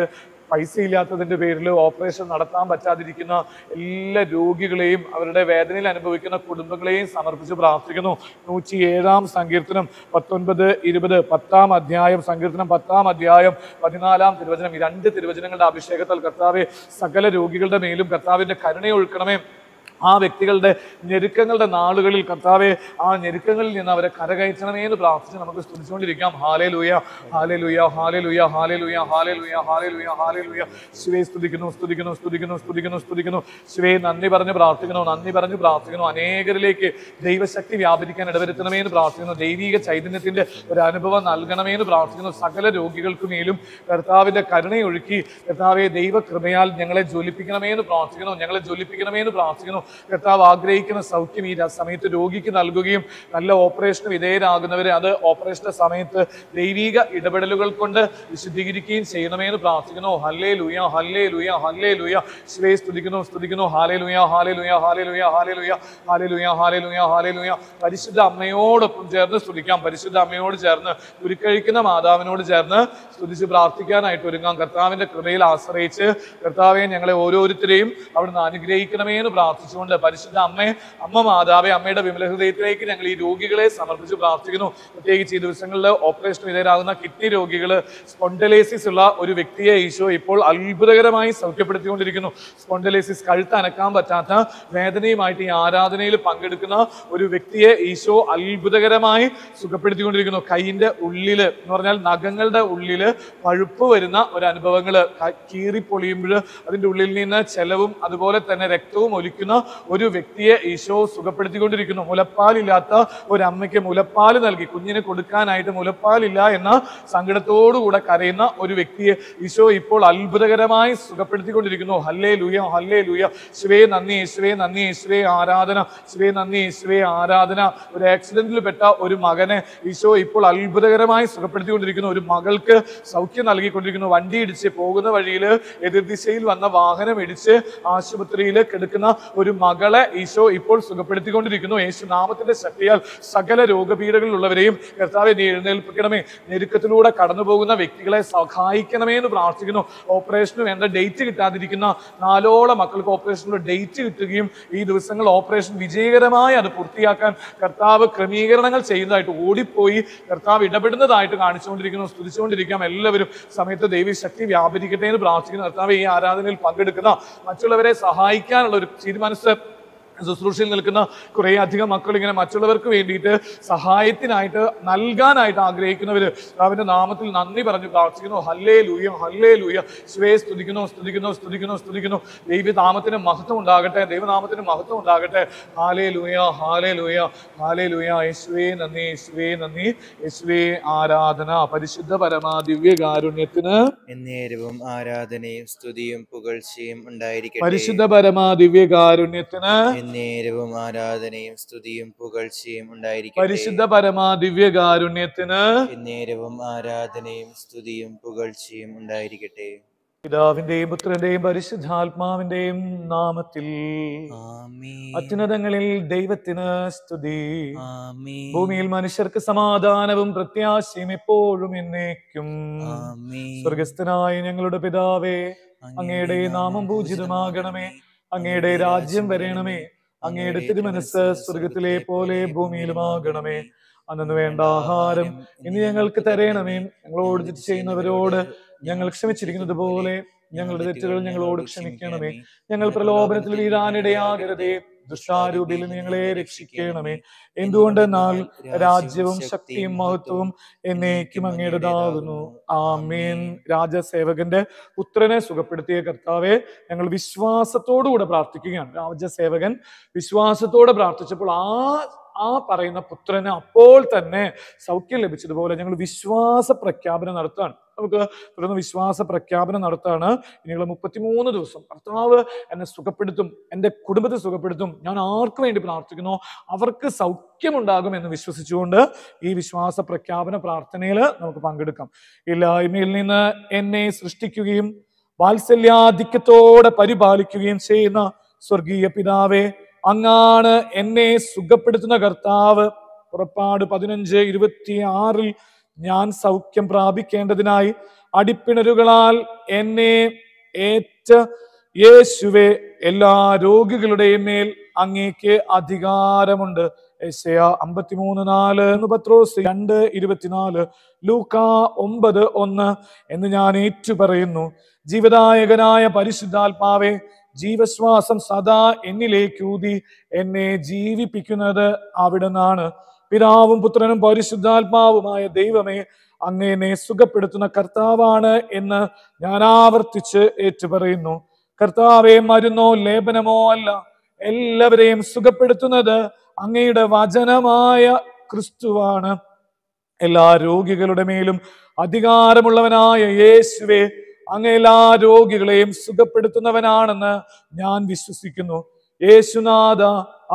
പൈസ ഇല്ലാത്തതിന്റെ പേരിൽ ഓപ്പറേഷൻ നടത്താൻ പറ്റാതിരിക്കുന്ന എല്ലാ രോഗികളെയും അവരുടെ വേദനയിൽ അനുഭവിക്കുന്ന കുടുംബങ്ങളെയും സമർപ്പിച്ച് പ്രാർത്ഥിക്കുന്നു. നൂറ്റി ഏഴാം സങ്കീർത്തനം പത്തൊൻപത് ഇരുപത് പത്താം അധ്യായം സങ്കീർത്തനം പത്താം അധ്യായം പതിനാലാം തിരുവചനം ഈ രണ്ട് തിരുവചനങ്ങളുടെ അഭിഷേകത്താൽ കർത്താവെ സകല രോഗികളുടെ മേലും കർത്താവിന്റെ കരുണയെ ഒഴുക്കണമേ ആ വ്യക്തികളുടെ ഞെരുക്കങ്ങളുടെ നാളുകളിൽ കർത്താവെ ആ ഞെരുക്കങ്ങളിൽ നിന്ന് അവരെ കരകയറ്റണമേ എന്ന് പ്രാർത്ഥിച്ച് നമുക്ക് സ്തുതിച്ചുകൊണ്ടിരിക്കാം. ഹാലേ ലൂയ ഹാലേ ലൂയ ഹാലേ ലൂയ ഹാലേ ലൂയ ഹാലേ ലൂയ ഹാലേ ലൂയ ഹാലേ ലൂയ ശിവയെ സ്തുതിക്കുന്നു സ്തുതിക്കുന്നു സ്തുതിക്കുന്നു സ്തുതിക്കുന്നു സ്തുതിക്കുന്നു. ശിവയെ നന്ദി പറഞ്ഞ് പ്രാർത്ഥിക്കുന്നു നന്ദി പറഞ്ഞ് പ്രാർത്ഥിക്കുന്നു. അനേകരിലേക്ക് ദൈവശക്തി വ്യാപരിക്കാൻ ഇടവരുത്തണമേ എന്ന് പ്രാർത്ഥിക്കുന്നു. ദൈവിക ചൈതന്യത്തിന്റെ ഒരു അനുഭവം നൽകണമേ എന്ന് പ്രാർത്ഥിക്കുന്നു. സകല രോഗികൾക്ക് മേലും കർത്താവിന്റെ കരുണയൊഴുക്കി കർത്താവെ ദൈവകൃപയാൽ ഞങ്ങളെ ജ്വലിപ്പിക്കണമേ എന്ന് പ്രാർത്ഥിക്കുന്നു. ഞങ്ങളെ ജ്വലിപ്പിക്കണമേ എന്ന് പ്രാർത്ഥിക്കുന്നു. കർത്താവ് ആഗ്രഹിക്കുന്ന സൗഖ്യം ഈ സമയത്ത് രോഗിക്ക് നൽകുകയും നല്ല ഓപ്പറേഷന് വിധേയരാകുന്നവരെ അത് ഓപ്പറേഷന്റെ സമയത്ത് ദൈവിക ഇടപെടലുകൾ കൊണ്ട് വിശുദ്ധീകരിക്കുകയും ചെയ്യണമേ എന്ന് പ്രാർത്ഥിക്കുന്നു. ഹല്ലേ ലുയ ഹല്ലേ ലുയ ഹല്ലേ ലുയ ശിവയെ സ്തുതിക്കുന്നു സ്തുതിക്കുന്നു. ഹാലേ ലുയ ഹാലേ ലുയ ഹാലേ ലുയ ഹാലേ ലുയ ഹാലേ ലുയ ഹാലേ ലുയ ഹാലേ ലുയ പരിശുദ്ധ അമ്മയോടൊപ്പം ചേർന്ന് സ്തുതിക്കാം. പരിശുദ്ധ അമ്മയോട് ചേർന്ന് ഉരുക്കഴിക്കുന്ന മാതാവിനോട് ചേർന്ന് സ്തുതിച്ച് പ്രാർത്ഥിക്കാനായിട്ട് ഒരുങ്ങാം. കർത്താവിന്റെ കൃപയിൽ ആശ്രയിച്ച് കർത്താവെ ഞങ്ങളെ ഓരോരുത്തരെയും അവിടുന്ന് അനുഗ്രഹിക്കണമേ എന്ന് പ്രാർത്ഥിച്ചുകൊണ്ട് പരിശുദ്ധ അമ്മയെ അമ്മ മാതാവെ അമ്മയുടെ വിമല ഹൃദയത്തിലേക്ക് ഞങ്ങൾ ഈ രോഗികളെ സമർപ്പിച്ച് പ്രാർത്ഥിക്കുന്നു. പ്രത്യേകിച്ച് ഈ ദിവസങ്ങളിൽ ഓപ്പറേഷൻ വിധേയരാകുന്ന കിഡ്നി രോഗികൾ സ്പോണ്ടലൈസിസ് ഉള്ള ഒരു വ്യക്തിയെ ഈശോ ഇപ്പോൾ അത്ഭുതകരമായി സൗഖ്യപ്പെടുത്തിക്കൊണ്ടിരിക്കുന്നു. സ്പോണ്ടലൈസിസ് കഴുത്ത് അനക്കാൻ പറ്റാത്ത വേദനയുമായിട്ട് ഈ ആരാധനയിൽ പങ്കെടുക്കുന്ന ഒരു വ്യക്തിയെ ഈശോ അത്ഭുതകരമായി സുഖപ്പെടുത്തിക്കൊണ്ടിരിക്കുന്നു. കൈയിന്റെ ഉള്ളിൽ എന്ന് പറഞ്ഞാൽ നഖങ്ങളുടെ ഉള്ളിൽ പഴുപ്പ് വരുന്ന ഒരു അനുഭവങ്ങൾ ക- കീറിപ്പൊളിയുമ്പോൾ അതിന്റെ ഉള്ളിൽ നിന്ന് ചെലവും അതുപോലെ തന്നെ രക്തവും ഒലിക്കുന്ന ഒരു വ്യക്തിയെ ഈശോ സുഖപ്പെടുത്തിക്കൊണ്ടിരിക്കുന്നു. മുലപ്പാലില്ലാത്ത ഒരു അമ്മയ്ക്ക് മുലപ്പാൽ നൽകി കുഞ്ഞിന് കൊടുക്കാനായിട്ട് മുലപ്പാലില്ല എന്ന സങ്കടത്തോടുകൂടെ കരയുന്ന ഒരു വ്യക്തിയെ ഈശോ ഇപ്പോൾ അത്ഭുതകരമായി സുഖപ്പെടുത്തിക്കൊണ്ടിരിക്കുന്നു. ഹല്ലേ ലൂയ ഹല്ലേ ലൂയ ശിവേ നന്ദി ശിവേ നന്ദി ശിവേ ആരാധന ശിവേ നന്ദി ശിവേ ആരാധന. ഒരു ആക്സിഡന്റിൽ പെട്ട ഒരു മകനെ ഈശോ ഇപ്പോൾ അത്ഭുതകരമായി സുഖപ്പെടുത്തിക്കൊണ്ടിരിക്കുന്നു. ഒരു മകൾക്ക് സൗഖ്യം നൽകിക്കൊണ്ടിരിക്കുന്നു. വണ്ടി ഇടിച്ച് പോകുന്ന വഴിയിൽ എതിർദിശയിൽ വന്ന വാഹനം ഇടിച്ച് ആശുപത്രിയിൽ കിടക്കുന്ന ഒരു മകളെ ഈശോ ഇപ്പോൾ സുഖപ്പെടുത്തിക്കൊണ്ടിരിക്കുന്നു. യേശു നാമത്തിന്റെ ശക്തിയാൽ സകല രോഗപീഠകളിലുള്ളവരെയും കർത്താവെ നീ എഴുന്നേൽപ്പിക്കണമേ. ഞെരുക്കത്തിലൂടെ കടന്നുപോകുന്ന വ്യക്തികളെ സഹായിക്കണമേ എന്ന് പ്രാർത്ഥിക്കുന്നു. ഓപ്പറേഷന് വേണ്ട ഡേറ്റ് കിട്ടാതിരിക്കുന്ന നാലോളം മക്കൾക്ക് ഓപ്പറേഷനിലൂടെ ഡേറ്റ് കിട്ടുകയും ഈ ദിവസങ്ങൾ ഓപ്പറേഷൻ വിജയകരമായി അത് പൂർത്തിയാക്കാൻ കർത്താവ് ക്രമീകരണങ്ങൾ ചെയ്യുന്നതായിട്ട് ഓടിപ്പോയി കർത്താവ് ഇടപെടുന്നതായിട്ട് കാണിച്ചുകൊണ്ടിരിക്കുന്നു. സ്തുതിച്ചുകൊണ്ടിരിക്കാം. എല്ലാവരും സമയത്ത് ദൈവി ശക്തി വ്യാപരിക്കട്ടെ എന്ന് പ്രാർത്ഥിക്കുന്നു. കർത്താവ് ഈ ആരാധനയിൽ പങ്കെടുക്കുന്ന മറ്റുള്ളവരെ സഹായിക്കാനുള്ള ഒരു തീരുമാനസ് ശുശ്രൂഷയിൽ നിൽക്കുന്ന കുറേ അധികം മക്കൾ ഇങ്ങനെ മറ്റുള്ളവർക്ക് വേണ്ടിയിട്ട് സഹായത്തിനായിട്ട് നൽകാനായിട്ട് ആഗ്രഹിക്കുന്നവര് അവന്റെ നാമത്തിൽ നന്ദി പറഞ്ഞു പ്രാർത്ഥിക്കുന്നു. ഹല്ലേ ലൂയ ഹല്ലേ ലൂയ ശിവയെ സ്തുതിക്കുന്നു സ്തുതിക്കുന്നു സ്തുതിക്കുന്നു സ്തുതിക്കുന്നു. ദൈവനാമത്തിന് മഹത്വം ഉണ്ടാകട്ടെ ദൈവനാമത്തിന് മഹത്വം ഉണ്ടാകട്ടെ. ഹാലേ ലൂയ ഹാലേ ലൂയ ഹാലേ ലൂയ യേശുവേ നന്ദി യേശുവേ നന്ദി. യേശുവേ ആരാധന. പരിശുദ്ധ പരമാ ദിവ്യകാരുണ്യത്തിന് എന്നേരവും ആരാധനയും സ്തുതിയും പുകഴ്ചയും ഉണ്ടായിരിക്കും പരിശുദ്ധ പരമാ ദിവ്യകാരുണ്യത്തിന് എന്നേരവും ആരാധനയും സ്തുതിയും പുകഴ്ചയും ഉണ്ടായിരിക്കും പരിശുദ്ധ പരമാ ദിവ്യകാരുണ്യത്തിന് എന്നേരവും ആരാധനയും സ്തുതിയും പുകഴ്ചയും ഉണ്ടായിരിക്കട്ടെ. പിതാവിന്റെയും പുത്രന്റെയും പരിശുദ്ധാത്മാവിന്റെയും നാമത്തിൽ അത്യുന്നതങ്ങളിൽ ദൈവത്തിന് സ്തുതി. ഭൂമിയിൽ മനുഷ്യർക്ക് സമാധാനവും പ്രത്യാശയും എപ്പോഴും എന്നേക്കും. സ്വർഗസ്ഥനായ ഞങ്ങളുടെ പിതാവേ അങ്ങയുടെ നാമം പൂജിതമാകണമേ അങ്ങയുടെ രാജ്യം വരയണമേ അങ്ങയുടെ തിരുമനസ് സ്വർഗത്തിലെ പോലെ ഭൂമിയിലുമാകണമേ. അന്നു വേണ്ട ആഹാരം ഇനി ഞങ്ങൾക്ക് തരയണമേ ഞങ്ങളോട് തെറ്റ് ചെയ്യുന്നവരോട് ഞങ്ങൾ ക്ഷമിച്ചിരിക്കുന്നത് പോലെ ഞങ്ങളുടെ തെറ്റുകൾ ഞങ്ങളോട് ക്ഷമിക്കണമേ. ഞങ്ങൾ പ്രലോഭനത്തിൽ വീഴാനിടയാകരുതേ. ദുഷ്ടാരൂപിയിൽ നിന്ന് ഞങ്ങളെ രക്ഷിക്കണമേ. എന്തുകൊണ്ടെന്നാൽ രാജ്യവും ശക്തിയും മഹത്വവും എന്നേക്കും അങ്ങയുടേതാകുന്നു ആമേൻ. രാജസേവകന്റെ പുത്രനെ സുഖപ്പെടുത്തിയ കർത്താവെ ഞങ്ങൾ വിശ്വാസത്തോടുകൂടെ പ്രാർത്ഥിക്കുകയാണ്. രാജസേവകൻ വിശ്വാസത്തോടെ പ്രാർത്ഥിച്ചപ്പോൾ ആ ആ പറയുന്ന പുത്രന് അപ്പോൾ തന്നെ സൗഖ്യം ലഭിച്ചതുപോലെ ഞങ്ങൾ വിശ്വാസ പ്രഖ്യാപനം നടത്തുകയാണ്. നമുക്ക് തുടർന്ന് വിശ്വാസ പ്രഖ്യാപനം നടത്താണ്. ഇനിയുള്ള മുപ്പത്തിമൂന്ന് ദിവസം കർത്താവ് എന്നെ സുഖപ്പെടുത്തും എന്റെ കുടുംബത്തെ സുഖപ്പെടുത്തും. ഞാൻ ആർക്ക് വേണ്ടി പ്രാർത്ഥിക്കുന്നു? അവർക്ക് സൗഖ്യമുണ്ടാകും എന്ന് വിശ്വസിച്ചുകൊണ്ട് ഈ വിശ്വാസ പ്രഖ്യാപന പ്രാർത്ഥനയിൽ നമുക്ക് പങ്കെടുക്കാം. ഇല്ലായ്മയിൽ നിന്ന് എന്നെ സൃഷ്ടിക്കുകയും വാത്സല്യാധിക്യത്തോടെ പരിപാലിക്കുകയും ചെയ്യുന്ന സ്വർഗീയ പിതാവേ അങ്ങാണ് എന്നെ സുഖപ്പെടുത്തുന്ന കർത്താവ്. പുറപ്പാട് പതിനഞ്ച് ഇരുപത്തി ആറിൽ ഞാൻ സൗഖ്യം പ്രാപിക്കേണ്ടതിനായി അടിപ്പിണരുകളാൽ എന്നെ ഏറ്റ യേശുവെ എല്ലാ രോഗികളുടെയും മേൽ അങ്ങേക്ക് അധികാരമുണ്ട്. യശയ അമ്പത്തിമൂന്ന് നാല് പത്രോസ് രണ്ട് ഇരുപത്തിനാല് ലൂക്ക ഒമ്പത് ഒന്ന് എന്ന് ഞാൻ ഏറ്റു പറയുന്നു ജീവദായകനായ പരിശുദ്ധാത്മാവെ ജീവശ്വാസം സദാ എന്നിലേക്കൂതി എന്നെ ജീവിപ്പിക്കുന്നത് അവിടുന്നാണ്. പിതാവും പുത്രനും പരിശുദ്ധാത്മാവുമായ ദൈവമേ അങ്ങേനെ സുഖപ്പെടുത്തുന്ന കർത്താവാണ് എന്ന് ഞാൻ ആവർത്തിച്ച് ഏറ്റുപറയുന്നു. കർത്താവെ മരുന്നോ ലേപനമോ അല്ല എല്ലാവരെയും സുഖപ്പെടുത്തുന്നത് അങ്ങയുടെ വചനമായ ക്രിസ്തുവാണ്. എല്ലാ രോഗികളുടെ മേലും അധികാരമുള്ളവനായ യേശുവെ അങ്ങ് എല്ലാ രോഗികളെയും സുഖപ്പെടുത്തുന്നവനാണെന്ന് ഞാൻ വിശ്വസിക്കുന്നു. യേശുനാഥ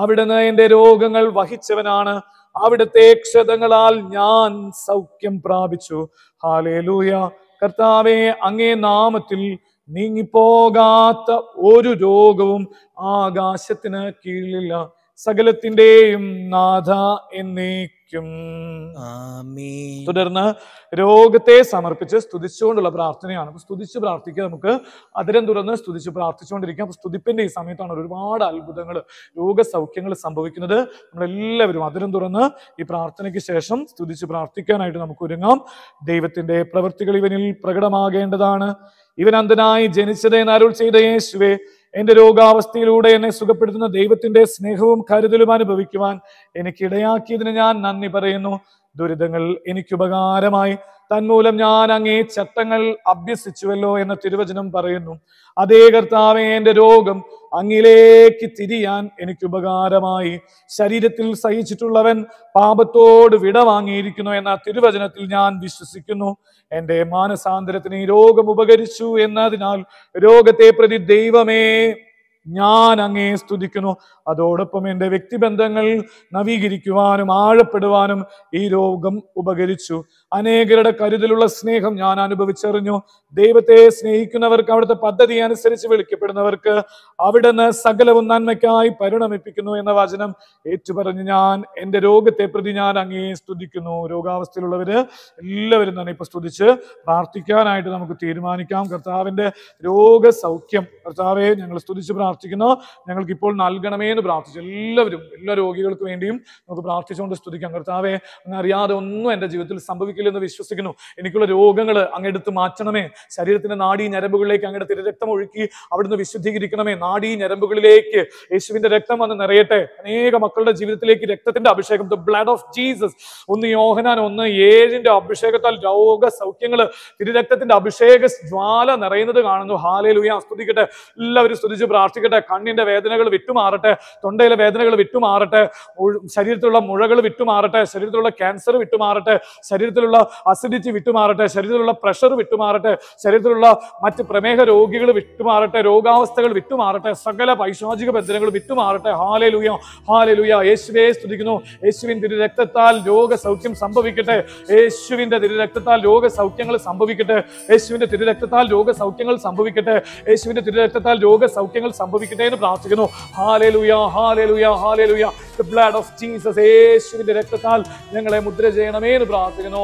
അവിടുന്ന് എന്റെ രോഗങ്ങൾ വഹിച്ചവനാണ്. അവിടുത്തെ ക്ഷതങ്ങളാൽ ഞാൻ സൗഖ്യം പ്രാപിച്ചു. ഹാലേലൂയ കർത്താവെ അങ്ങേ നാമത്തിൽ നീങ്ങിപ്പോകാത്ത ഒരു രോഗവും ആകാശത്തിന് കീഴിലില്ല. സകലത്തിന്റെയും നാഥ എന്നേക്കും. ആമേൻ. തുടർന്ന് രോഗത്തെ സമർപ്പിച്ച് സ്തുതിച്ചുകൊണ്ടുള്ള പ്രാർത്ഥനയാണ്. അപ്പൊ സ്തുതിച്ച് പ്രാർത്ഥിക്കുക നമുക്ക്. അതിരം തുറന്ന് സ്തുതിച്ച് പ്രാർത്ഥിച്ചുകൊണ്ടിരിക്കാം അപ്പൊ സ്തുതിപ്പിന്റെ ഈ സമയത്താണ് ഒരുപാട് അത്ഭുതങ്ങൾ രോഗസൗഖ്യങ്ങൾ സംഭവിക്കുന്നത്. നമ്മളെല്ലാവരും അതിരം തുറന്ന് ഈ പ്രാർത്ഥനയ്ക്ക് ശേഷം സ്തുതിച്ച് പ്രാർത്ഥിക്കാനായിട്ട് നമുക്ക് ഒരുങ്ങാം. ദൈവത്തിന്റെ പ്രവൃത്തികൾ ഇവനിൽ പ്രകടമാകേണ്ടതാണ്. ഇവൻ അന്ധനായി ജനിച്ചത് അരുൾ ചെയ്ത യേശുവേ എന്റെ രോഗാവസ്ഥയിലൂടെ എന്നെ സുഖപ്പെടുത്തുന്ന ദൈവത്തിന്റെ സ്നേഹവും കരുതലും അനുഭവിക്കുവാൻ എനിക്ക് ഇടയാക്കിയതിന് ഞാൻ നന്ദി പറയുന്നു. ദുരിതങ്ങൾ എനിക്ക് ഉപകാരമായി തന്മൂലം ഞാൻ അങ്ങേ ചട്ടങ്ങൾ അഭ്യസിച്ചുവല്ലോ എന്ന തിരുവചനം പറയുന്നു. അതേ കർത്താവെ എന്റെ രോഗം അങ്ങിലേക്ക് തിരിയാൻ എനിക്ക് ഉപകാരമായി. ശരീരത്തിൽ സഹിച്ചിട്ടുള്ളവൻ പാപത്തോട് വിട വാങ്ങിയിരിക്കുന്നു എന്ന തിരുവചനത്തിൽ ഞാൻ വിശ്വസിക്കുന്നു. എന്റെ മാനസാന്തരത്തിന് ഈ രോഗം ഉപകരിച്ചു എന്നതിനാൽ രോഗത്തെ പ്രതി ദൈവമേ ഞാൻ അങ്ങേ സ്തുതിക്കുന്നു. അതോടൊപ്പം എന്റെ വ്യക്തിബന്ധങ്ങൾ നവീകരിക്കുവാനും ആഴപ്പെടുവാനും ഈ രോഗം ഉപകരിച്ചു. അനേകരുടെ കരുതലുള്ള സ്നേഹം ഞാൻ അനുഭവിച്ചറിഞ്ഞു. ദൈവത്തെ സ്നേഹിക്കുന്നവർക്ക് അവിടുത്തെ പദ്ധതി അനുസരിച്ച് വിളിക്കപ്പെടുന്നവർക്ക് അവിടുന്ന് സകലവും നന്മയ്ക്കായി പരിണമിപ്പിക്കുന്നു എന്ന വചനം ഏറ്റുപറഞ്ഞ് ഞാൻ എന്റെ രോഗത്തെ പ്രതി ഞാൻ അങ്ങേ സ്തുതിക്കുന്നു. രോഗാവസ്ഥയിലുള്ളവര് എല്ലാവരും തന്നെ ഇപ്പൊ സ്തുതിച്ച് പ്രാർത്ഥിക്കാനായിട്ട് നമുക്ക് തീരുമാനിക്കാം. കർത്താവിന്റെ രോഗസൗഖ്യം. കർത്താവെ ഞങ്ങൾ സ്തുതിച്ച് പ്രാർത്ഥിക്കുന്നു. ഞങ്ങൾക്ക് ഇപ്പോൾ നൽകണമേ എന്ന് പ്രാർത്ഥിച്ചു എല്ലാവരും എല്ലാ രോഗികൾക്ക് വേണ്ടിയും നമുക്ക് പ്രാർത്ഥിച്ചുകൊണ്ട് സ്തുതിക്കാം. കർത്താവെ അങ്ങ് അറിയാതെ ഒന്നും എന്റെ ജീവിതത്തിൽ സംഭവിക്കില്ലെന്ന് വിശ്വസിക്കുന്നു. എനിക്കുള്ള രോഗങ്ങൾ അങ്ങെടുത്ത് മാറ്റണമേ. ശരീരത്തിന്റെ നാഡീ ഞരമ്പുകളിലേക്ക് അങ്ങയുടെ തിരരക്തം ഒഴുക്കി അവിടുന്ന് വിശുദ്ധീകരിക്കണമേ. നാഡീ ഞരമ്പുകളിലേക്ക് യേശുവിന്റെ രക്തം വന്ന് നിറയട്ടെ. അനേക മക്കളുടെ ജീവിതത്തിലേക്ക് രക്തത്തിന്റെ അഭിഷേകം. ദ ബ്ലഡ് ഓഫ് ജീസസ് ഒന്ന് യോഹനാൻ ഒന്ന് ഏഴിന്റെ അഭിഷേകത്താൽ രോഗ സൗഖ്യങ്ങൾ തിരുരക്തത്തിന്റെ അഭിഷേക ജ്വാല നിറയുന്നത് കാണുന്നു. ഹാലയിലുയ സ്തുതിക്കട്ടെ. എല്ലാവരും സ്തുതിച്ച് പ്രാർത്ഥിക്കട്ടെ. കണ്ണിന്റെ വേദനകൾ വിട്ടുമാറട്ടെ. തൊണ്ടയിലെ വേദനകൾ വിട്ടുമാറട്ടെ. ശരീരത്തിലുള്ള മുഴകൾ വിട്ടുമാറട്ടെ. ശരീരത്തിലുള്ള ക്യാൻസർ വിട്ടുമാറട്ടെ. ശരീരത്തിലുള്ള അസിഡിറ്റി വിട്ടുമാറട്ടെ ശരീരത്തിലുള്ള പ്രഷർ വിട്ടുമാറട്ടെ ശരീരത്തിലുള്ള മറ്റ് പ്രമേഹ രോഗികൾ വിട്ടുമാറട്ടെ രോഗാവസ്ഥകൾ വിട്ടുമാറട്ടെ സകല പൈശാചിക ബന്ധനങ്ങൾ വിട്ടുമാറട്ടെ. ഹാലലുയ ഹാലലുയ യേശുവേ സ്തുതിക്കുന്നു. യേശുവിൻ തിരുരക്തത്താൽ രോഗസൗഖ്യം സംഭവിക്കട്ടെ. യേശുവിന്റെ തിരുരക്തത്താൽ രോഗസൗഖ്യങ്ങൾ സംഭവിക്കട്ടെ. യേശുവിന്റെ തിരുരക്തത്താൽ രോഗസൗഖ്യങ്ങൾ സംഭവിക്കട്ടെ. യേശുവിന്റെ തിരുരക്തത്താൽ രോഗസൗഖ്യങ്ങൾ സംഭവിക്കട്ടെ എന്ന് പ്രാർത്ഥിക്കുന്നു. Hallelujah hallelujah hallelujah blood of Jesus യേശുവിന്റെ രക്തത്താൽ ഞങ്ങളെ മുദ്ര ചെയ്യണമേ എന്ന് പ്രാർത്ഥിക്കുന്നു.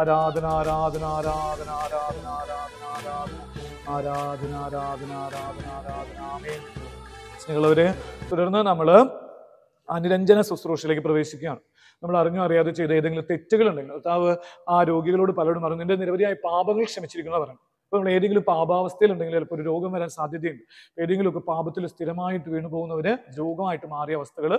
ആരാധന ആരാധന ആരാധന ആരാധന ആരാധന ആരാധന ആരാധന ആരാധന ആരാധന ആരാധന ആമേൻ തുടർന്ന് നമ്മൾ അനുരഞ്ജന ശുശ്രൂഷയിലേക്ക് പ്രവേശിക്കുകയാണ്. നമ്മൾ അറിഞ്ഞോ അറിയാതെ ചെയ്ത ഏതെങ്കിലും തെറ്റുകൾ ഉണ്ടെങ്കിൽ കർത്താവ് ആ രോഗികളോട് പലരോടും പറഞ്ഞു നിന്റെ നിരവധിയായ പാപങ്ങൾ ക്ഷമിച്ചിരിക്കുന്ന അപ്പോൾ നമ്മൾ ഏതെങ്കിലും പാപാവസ്ഥയിലുണ്ടെങ്കിൽ ചിലപ്പോൾ ഒരു രോഗം വരാൻ സാധ്യതയുണ്ട്. ഏതെങ്കിലുമൊക്കെ പാപത്തിൽ സ്ഥിരമായിട്ട് വീണു പോകുന്നവര് രോഗമായിട്ട് മാറിയ അവസ്ഥകൾ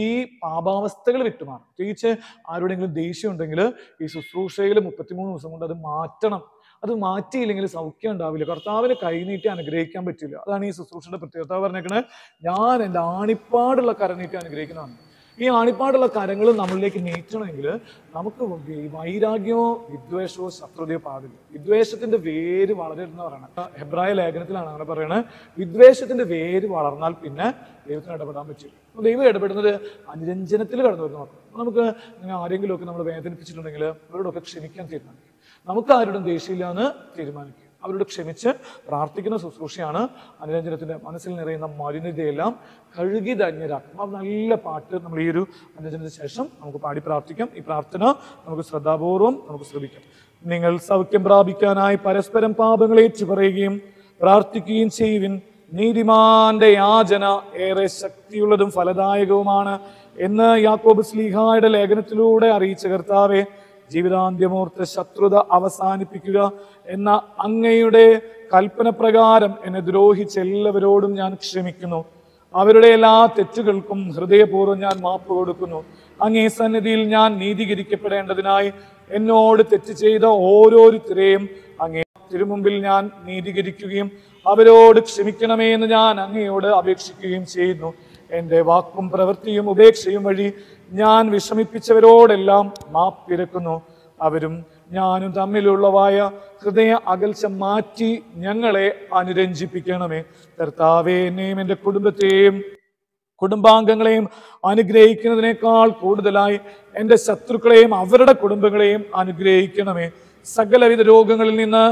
ഈ പാപാവസ്ഥകൾ വിട്ടുമാറും. പ്രത്യേകിച്ച് ആരോടെങ്കിലും ദേഷ്യം ഉണ്ടെങ്കിൽ ഈ ശുശ്രൂഷയിൽ മുപ്പത്തിമൂന്ന് ദിവസം കൊണ്ട് അത് മാറ്റണം. അത് മാറ്റിയില്ലെങ്കിൽ സൗഖ്യം ഉണ്ടാവില്ല. കർത്താവിന് കൈനീട്ടി അനുഗ്രഹിക്കാൻ പറ്റില്ല. അതാണ് ഈ ശുശ്രൂഷയുടെ പ്രത്യേകത. പറഞ്ഞേക്കണേ ഞാൻ എന്റെ ആണിപ്പാടുള്ള കരനീട്ടി അനുഗ്രഹിക്കുന്നതാണ്. ഈ ആണിപ്പാടുള്ള കരങ്ങൾ നമ്മളിലേക്ക് നീറ്റണമെങ്കിൽ നമുക്ക് വൈരാഗ്യമോ വിദ്വേഷമോ ശത്രുതയോ പാടില്ല. വിദ്വേഷത്തിന്റെ വേര് വളരരുന്ന പറയണം. ഹെബ്രായ ലേഖനത്തിലാണ് അങ്ങനെ പറയുന്നത് വിദ്വേഷത്തിന്റെ വേര് വളർന്നാൽ പിന്നെ ദൈവത്തിന് ഇടപെടാൻ പറ്റില്ല. ദൈവം ഇടപെടുന്നത് അനുരഞ്ജനത്തിൽ കടന്നു വരുന്ന നമുക്ക് ആരെങ്കിലുമൊക്കെ നമ്മൾ വേദനിപ്പിച്ചിട്ടുണ്ടെങ്കിൽ അവരോടൊക്കെ ക്ഷമിക്കാൻ തീരുമാനിക്കും. നമുക്ക് ആരോടും ദേഷ്യമില്ല എന്ന് തീരുമാനിക്കും. അവരോട് ക്ഷമിച്ച് പ്രാർത്ഥിക്കുന്ന ശുശ്രൂഷയാണ് അനുരഞ്ജനത്തിന്റെ മനസ്സിൽ നിറയുന്ന മലിനതയെല്ലാം കഴുകി ധന്യരാക്കും. നല്ല പാട്ട് നമ്മൾ ഈ ഒരു അനുരഞ്ജനത്തിന് ശേഷം നമുക്ക് പാടി പ്രാർത്ഥിക്കാം. ഈ പ്രാർത്ഥന നമുക്ക് ശ്രദ്ധാപൂർവം നമുക്ക് ശ്രമിക്കാം നിങ്ങൾ സൗഖ്യം പ്രാപിക്കാനായി പരസ്പരം പാപങ്ങളേറ്റു ഏറ്റുപറയുകയും പ്രാർത്ഥിക്കുകയും ചെയ്യുവിൻ. നീതിമാന്റെ യാചന ഏറെ ശക്തിയുള്ളതും ഫലദായകവുമാണ് എന്ന് യാക്കോബ് സ്ലീഹായുടെ ലേഖനത്തിലൂടെ അറിയിച്ച കർത്താവെ ജീവിതാന്ത്യമോർത്ത് ശത്രുത അവസാനിപ്പിക്കുക എന്ന അങ്ങയുടെ കൽപ്പന പ്രകാരം എന്നെ ദ്രോഹിച്ച എല്ലാവരോടും ഞാൻ ക്ഷമിക്കുന്നു. അവരുടെ എല്ലാ തെറ്റുകൾക്കും ഹൃദയപൂർവം ഞാൻ മാപ്പ് കൊടുക്കുന്നു. അങ്ങേ സന്നിധിയിൽ ഞാൻ നീതീകരിക്കപ്പെടേണ്ടതിനായി എന്നോട് തെറ്റ് ചെയ്ത ഓരോരുത്തരെയും അങ്ങേ തിരുമുമ്പിൽ ഞാൻ നീതീകരിക്കുകയും അവരോട് ക്ഷമിക്കണമേ എന്ന് ഞാൻ അങ്ങയോട് അപേക്ഷിക്കുകയും ചെയ്യുന്നു. എന്റെ വാക്കും പ്രവൃത്തിയും ഉപേക്ഷയും വഴി ഞാൻ വിഷമിപ്പിച്ചവരോടെല്ലാം മാപ്പിരക്കുന്നു അവരും ഞാനും തമ്മിലുള്ളവായ ഹൃദയ അകൽച്ച മാറ്റി ഞങ്ങളെ അനുരഞ്ജിപ്പിക്കണമേ. കർത്താവേ എന്നെയും എന്റെ കുടുംബത്തെയും കുടുംബാംഗങ്ങളെയും അനുഗ്രഹിക്കുന്നതിനേക്കാൾ കൂടുതലായി എന്റെ ശത്രുക്കളെയും അവരുടെ കുടുംബങ്ങളെയും അനുഗ്രഹിക്കണമേ. സകലവിധ രോഗങ്ങളിൽ നിന്ന്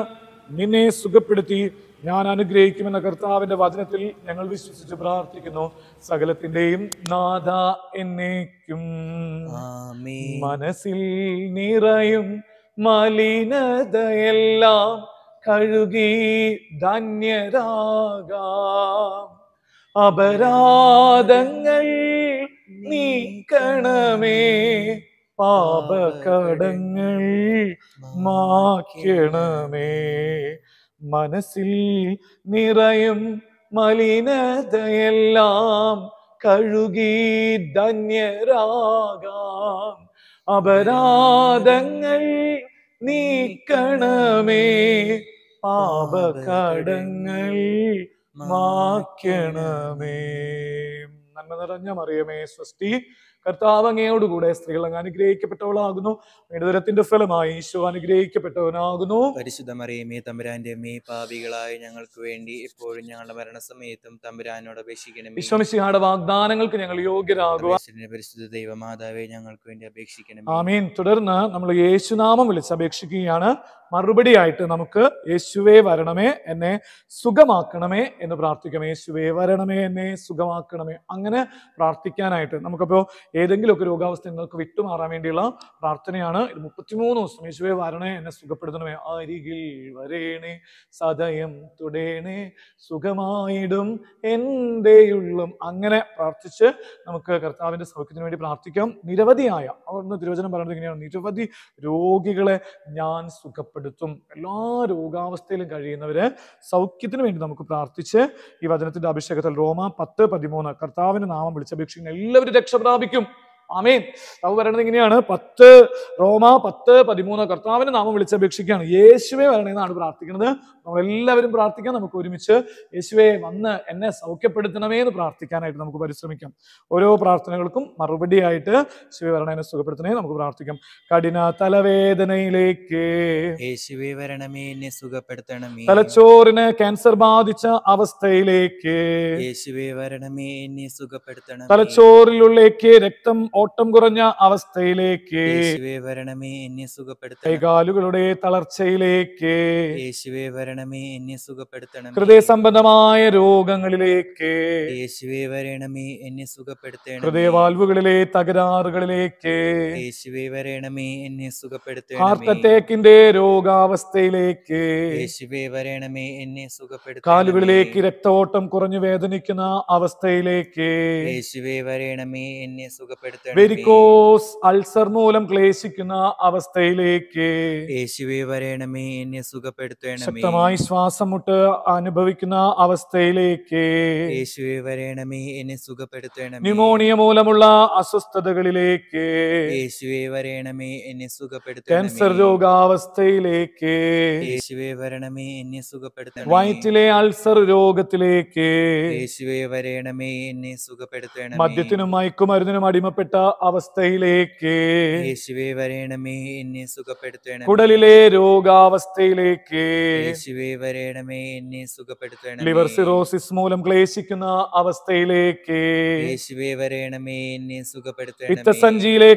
നിന്നെ സുഖപ്പെടുത്തി ഞാൻ അനുഗ്രഹിക്കുമെന്ന കർത്താവിന്റെ വചനത്തിൽ ഞങ്ങൾ വിശ്വസിച്ച് പ്രാർത്ഥിക്കുന്നു. സകലത്തിന്റെയും നാഥ എന്നേക്കും. മനസ്സിൽ നിറയും മലിനതയെല്ലാം കഴുകി ധന്യരാകാം. അപരാധങ്ങൾ നീക്കണമേ. പാപകടങ്ങൾ മാക്കണമേ മനസ്സിൽ നിറയും മലിനതയെല്ലാം കഴുകി ധന്യരാകാം. അപരാധങ്ങൾ നീക്കണമേ. പാപകടങ്ങൾ മാക്കണമേ നന്മ നിറഞ്ഞ മറിയമേ സ്വസ്തി കർത്താവ് അങ്ങയോടുകൂടെ സ്ത്രീകൾ അങ്ങ് അനുഗ്രഹിക്കപ്പെട്ടവളാകുന്നു. ഇടതരത്തിന്റെ ഫലമായി ഈശോ അനുഗ്രഹിക്കപ്പെട്ടവനാകുന്നു. പരിശുദ്ധ മറിയമേ തമ്പുരാന്റെ മേ പാപികളായ ഞങ്ങൾക്ക് വേണ്ടി എപ്പോഴും ഞങ്ങളുടെ മരണസമയത്തും തമ്പുരാനോട് അപേക്ഷിക്കണം വിശ്വമിശിഹാട വാഗ്ദാനങ്ങൾക്ക് ഞങ്ങൾ യോഗ്യരാകുക സർവേശ്വരന്റെ പരിശുദ്ധ ദൈവമാതാവേ ഞങ്ങൾക്ക് വേണ്ടി അപേക്ഷിക്കണം ആമീൻ. തുടർന്ന് നമ്മൾ യേശുനാമം വിളിച്ച് അപേക്ഷിക്കുകയാണ്. മറുപടിയായിട്ട് നമുക്ക് യേശുവേ വരണമേ എന്നെ സുഖമാക്കണമേ എന്ന് പ്രാർത്ഥിക്കാം. യേശുവേ വരണമേ എന്നെ സുഖമാക്കണമേ. അങ്ങനെ പ്രാർത്ഥിക്കാനായിട്ട് നമുക്കപ്പോൾ ഏതെങ്കിലുമൊക്കെ രോഗാവസ്ഥ നിങ്ങൾക്ക് വിട്ടുമാറാൻ വേണ്ടിയുള്ള പ്രാർത്ഥനയാണ്. ഇത് മുപ്പത്തിമൂന്ന് ദിവസം യേശുവേ വരണേ എന്നെ സുഖപ്പെടുത്തണമേ. അരികിൽ വരേണേ സദയം തുടേണേ സുഖമായിടും എന്റെ അങ്ങനെ പ്രാർത്ഥിച്ച് നമുക്ക് കർത്താവിന്റെ സൗഖ്യത്തിന് വേണ്ടി പ്രാർത്ഥിക്കാം. നിരവധിയായ അവിടുന്ന് തിരുവചനം പറയുന്നത് ഇങ്ങനെയാണ്. നിരവധി രോഗികളെ ഞാൻ സുഖപ്പെടുത്തും. എല്ലാ രോഗാവസ്ഥയിലും കഴിയുന്നവര് സൗഖ്യത്തിന് വേണ്ടി നമുക്ക് പ്രാർത്ഥിച്ച് ഈ വചനത്തിന്റെ അഭിഷേകത്തിൽ റോമ പത്ത് പതിമൂന്ന് കർത്താവിന്റെ നാമം വിളിച്ചപേക്ഷിക്കുന്ന എല്ലാവരും രക്ഷ പ്രാപിക്കും ആമേൻ. അവ പറയുന്നത് ഇങ്ങനെയാണ്. പത്ത് റോമ പത്ത് പതിമൂന്ന് കർത്താവിന് നാമം വിളിച്ചപേക്ഷിക്കുകയാണ് യേശുവെ വരണമെന്നാണ് പ്രാർത്ഥിക്കുന്നത്. നമ്മളെല്ലാവരും പ്രാർത്ഥിക്കാം. നമുക്ക് ഒരുമിച്ച് യേശുവേ വന്ന് എന്നെ സൗഖ്യപ്പെടുത്തണമേ എന്ന് പ്രാർത്ഥിക്കാനായിട്ട് നമുക്ക് പരിശ്രമിക്കാം. ഓരോ പ്രാർത്ഥനകൾക്കും മറുപടിയായിട്ട് യേശുവെ വരണേനെ സുഖപ്പെടുത്തണേ നമുക്ക് പ്രാർത്ഥിക്കാം. കഠിന തലവേദനയിലേക്ക് യേശുവേ വരണമേ എന്നെ സുഖപ്പെടുത്തണമേ. തലച്ചോറിന് ക്യാൻസർ ബാധിച്ച അവസ്ഥയിലേക്ക് യേശുവേ വരണമേ എന്നെ സുഖപ്പെടുത്തണം തലച്ചോറിലുള്ളേക്ക് രക്തം ഓട്ടം കുറഞ്ഞ അവസ്ഥയിലേക്ക് യേശുവേ വരണമേ എന്നെ സുഖപ്പെടുത്തണം കൈകാലുകളുടെ തളർച്ചയിലേക്ക് യേശുവേ വരണമേ എന്നെ സുഖപ്പെടുത്തണം ഹൃദയ സംബന്ധമായ രോഗങ്ങളിലേക്ക് യേശുവേ വരണമേ എന്നെ സുഖപ്പെടുത്തണം ഹൃദയവാൽവുകളിലെ തകരാറുകളിലേക്ക് യേശുവേ വരണമേ എന്നെ ഹാർട്ട് സുഖപ്പെടുത്തണമേ അറ്റാക്കിന്റെ രോഗാവസ്ഥയിലേക്ക് യേശുവേ വരണമേ എന്നെ സുഖപ്പെടുത്തണം കാലുകളിലേക്ക് രക്തഓട്ടം കുറഞ്ഞു വേദനിക്കുന്ന അവസ്ഥയിലേക്ക് യേശുവേ വരണമേ എന്നെ സുഖപ്പെടുത്തണമേ. വെരിക്കോസ് അൾസർ മൂലം ക്ലേശിക്കുന്ന അവസ്ഥയിലേക്ക്. യേശുവേ വരേണമേ എന്നെ സുഖപ്പെടുത്തണമേ. ശക്തമായി ശ്വാസം മുട്ട് അനുഭവിക്കുന്ന അവസ്ഥയിലേക്ക്. യേശുവേ വരേണമേ എന്നെ സുഖപ്പെടുത്തണമേ. ന്യൂമോണിയ മൂലമുള്ള അസ്വസ്ഥതകളിലേക്ക്. യേശുവേ വരേണമേ എന്നെ സുഖപ്പെടുത്തണമേ. ക്യാൻസർ രോഗാവസ്ഥയിലേക്ക്. യേശുവേ വരണമേ എന്നെ സുഖപ്പെടുത്തണമേ. വയറ്റിലെ അൾസർ രോഗത്തിലേക്ക്. യേശുവേ വരേണമേ എന്നെ സുഖപ്പെടുത്തണമേ. മദ്യത്തിനും മയക്കുമരുന്നിനും അടിമപ്പെട്ട അവസ്ഥയിലേക്ക്. യേശുവേ വരണമേ എന്നെ സുഖപ്പെടുത്തണമേ. കുടലിലെ രോഗാവസ്ഥയിലേക്ക്. യേശുവേ വരണമേ എന്നെ സുഖപ്പെടുത്തണമേ. ലിവർ സിറോസിസ് മൂലം ക്ലേശിക്കുന്ന അവസ്ഥയിലേക്ക്. യേശുവേ വരണമേ എന്നെ പിത്തസഞ്ചിയിലെ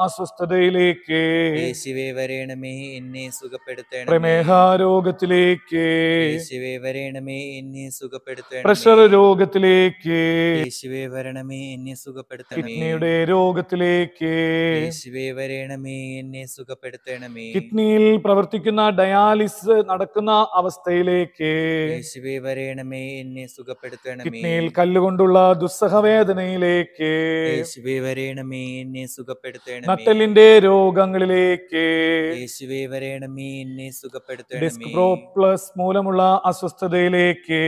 അസ്വസ്ഥതയിലേക്ക്. യേശുവേ വരണമേ എന്നെ സുഖപ്പെടുത്തണമേ. പ്രമേഹ രോഗത്തിലേക്ക്. യേശുവേ വരണമേ എന്നെ സുഖപ്പെടുത്തണമേ. പ്രഷർ രോഗത്തിലേക്ക്. യേശുവേ വരണമേ എന്നെ സുഖപ്പെടുത്തണമേ. കിഡ്നിയുടെ രോഗത്തിലേക്ക്. വരണമേ എന്നെ സുഖപ്പെടുത്തണമേ. കിഡ്നിയിൽ പ്രവർത്തിക്കുന്ന ഡയാലിസ് നടക്കുന്ന അവസ്ഥയിലേക്ക്. വരണമേ എന്നെ സുഖപ്പെടുത്തണമേ. കിഡ്നിയിൽ കല്ലുകൊണ്ടുള്ള ദുസ്സഹവേദനയിലേക്ക്. വരണമേ എന്നെ സുഖപ്പെടുത്തണമേ. നട്ടലിന്റെ രോഗങ്ങളിലേക്ക്. വരണമേ എന്നെ ഡിസ്ക് സുഖപ്പെടുത്തണമേ പ്രോപ്ലസ് മൂലമുള്ള അസ്വസ്ഥതയിലേക്ക്.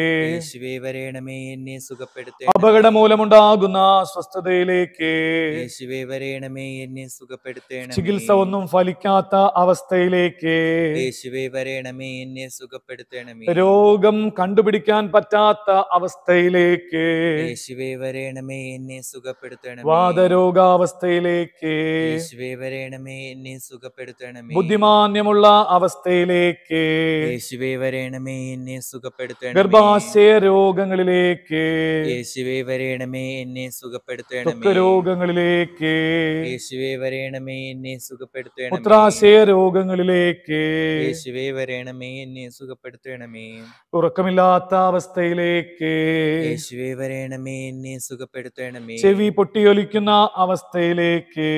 വരണമേ എന്നെ സുഖപ്പെടുത്തണമേ. അപകടം മൂലമുണ്ടാകുന്ന അസ്വസ്ഥതയിലേക്ക്. യേശുവേ വരേണമേ എന്നെ സുഖപ്പെടുത്തണമേ. ചികിത്സ ഒന്നും ഫലിക്കാത്ത അവസ്ഥയിലേക്ക് യേശുവേ വരേണമേ എന്നെ സുഖപ്പെടുത്തണമേ. രോഗം കണ്ടുപിടിക്കാൻ പറ്റാത്ത അവസ്ഥയിലേക്ക് യേശുവേ വരേണമേ എന്നെ സുഖപ്പെടുത്തണമേ. വാദരോഗാവസ്ഥയിലേക്ക് യേശുവേ വരേണമേ എന്നെ സുഖപ്പെടുത്തണമേ. ബുദ്ധിമാന്യമുള്ള അവസ്ഥയിലേക്ക് യേശുവേ വരേണമേ എന്നെ സുഖപ്പെടുത്തണമേ. ഗർഭാശയ രോഗങ്ങളിലേക്ക് യേശുവേ വരേണമേ എന്നെ സുഖപ്പെടുത്തണമേ. രോഗങ്ങളിലേക്ക്. യേശുവേ വരേണമേ എന്നെ സുഖപ്പെടുത്തണമേ. പുത്രാശയ രോഗങ്ങളിലേക്ക്. യേശുവേ വരേണമേ എന്നെ സുഖപ്പെടുത്തണമേ. ഉറക്കമില്ലാത്ത അവസ്ഥയിലേക്ക്. യേശുവേ വരേണമേ എന്നെ സുഖപ്പെടുത്തണമേ. ചെവി പൊട്ടിയൊലിക്കുന്ന അവസ്ഥയിലേക്ക്.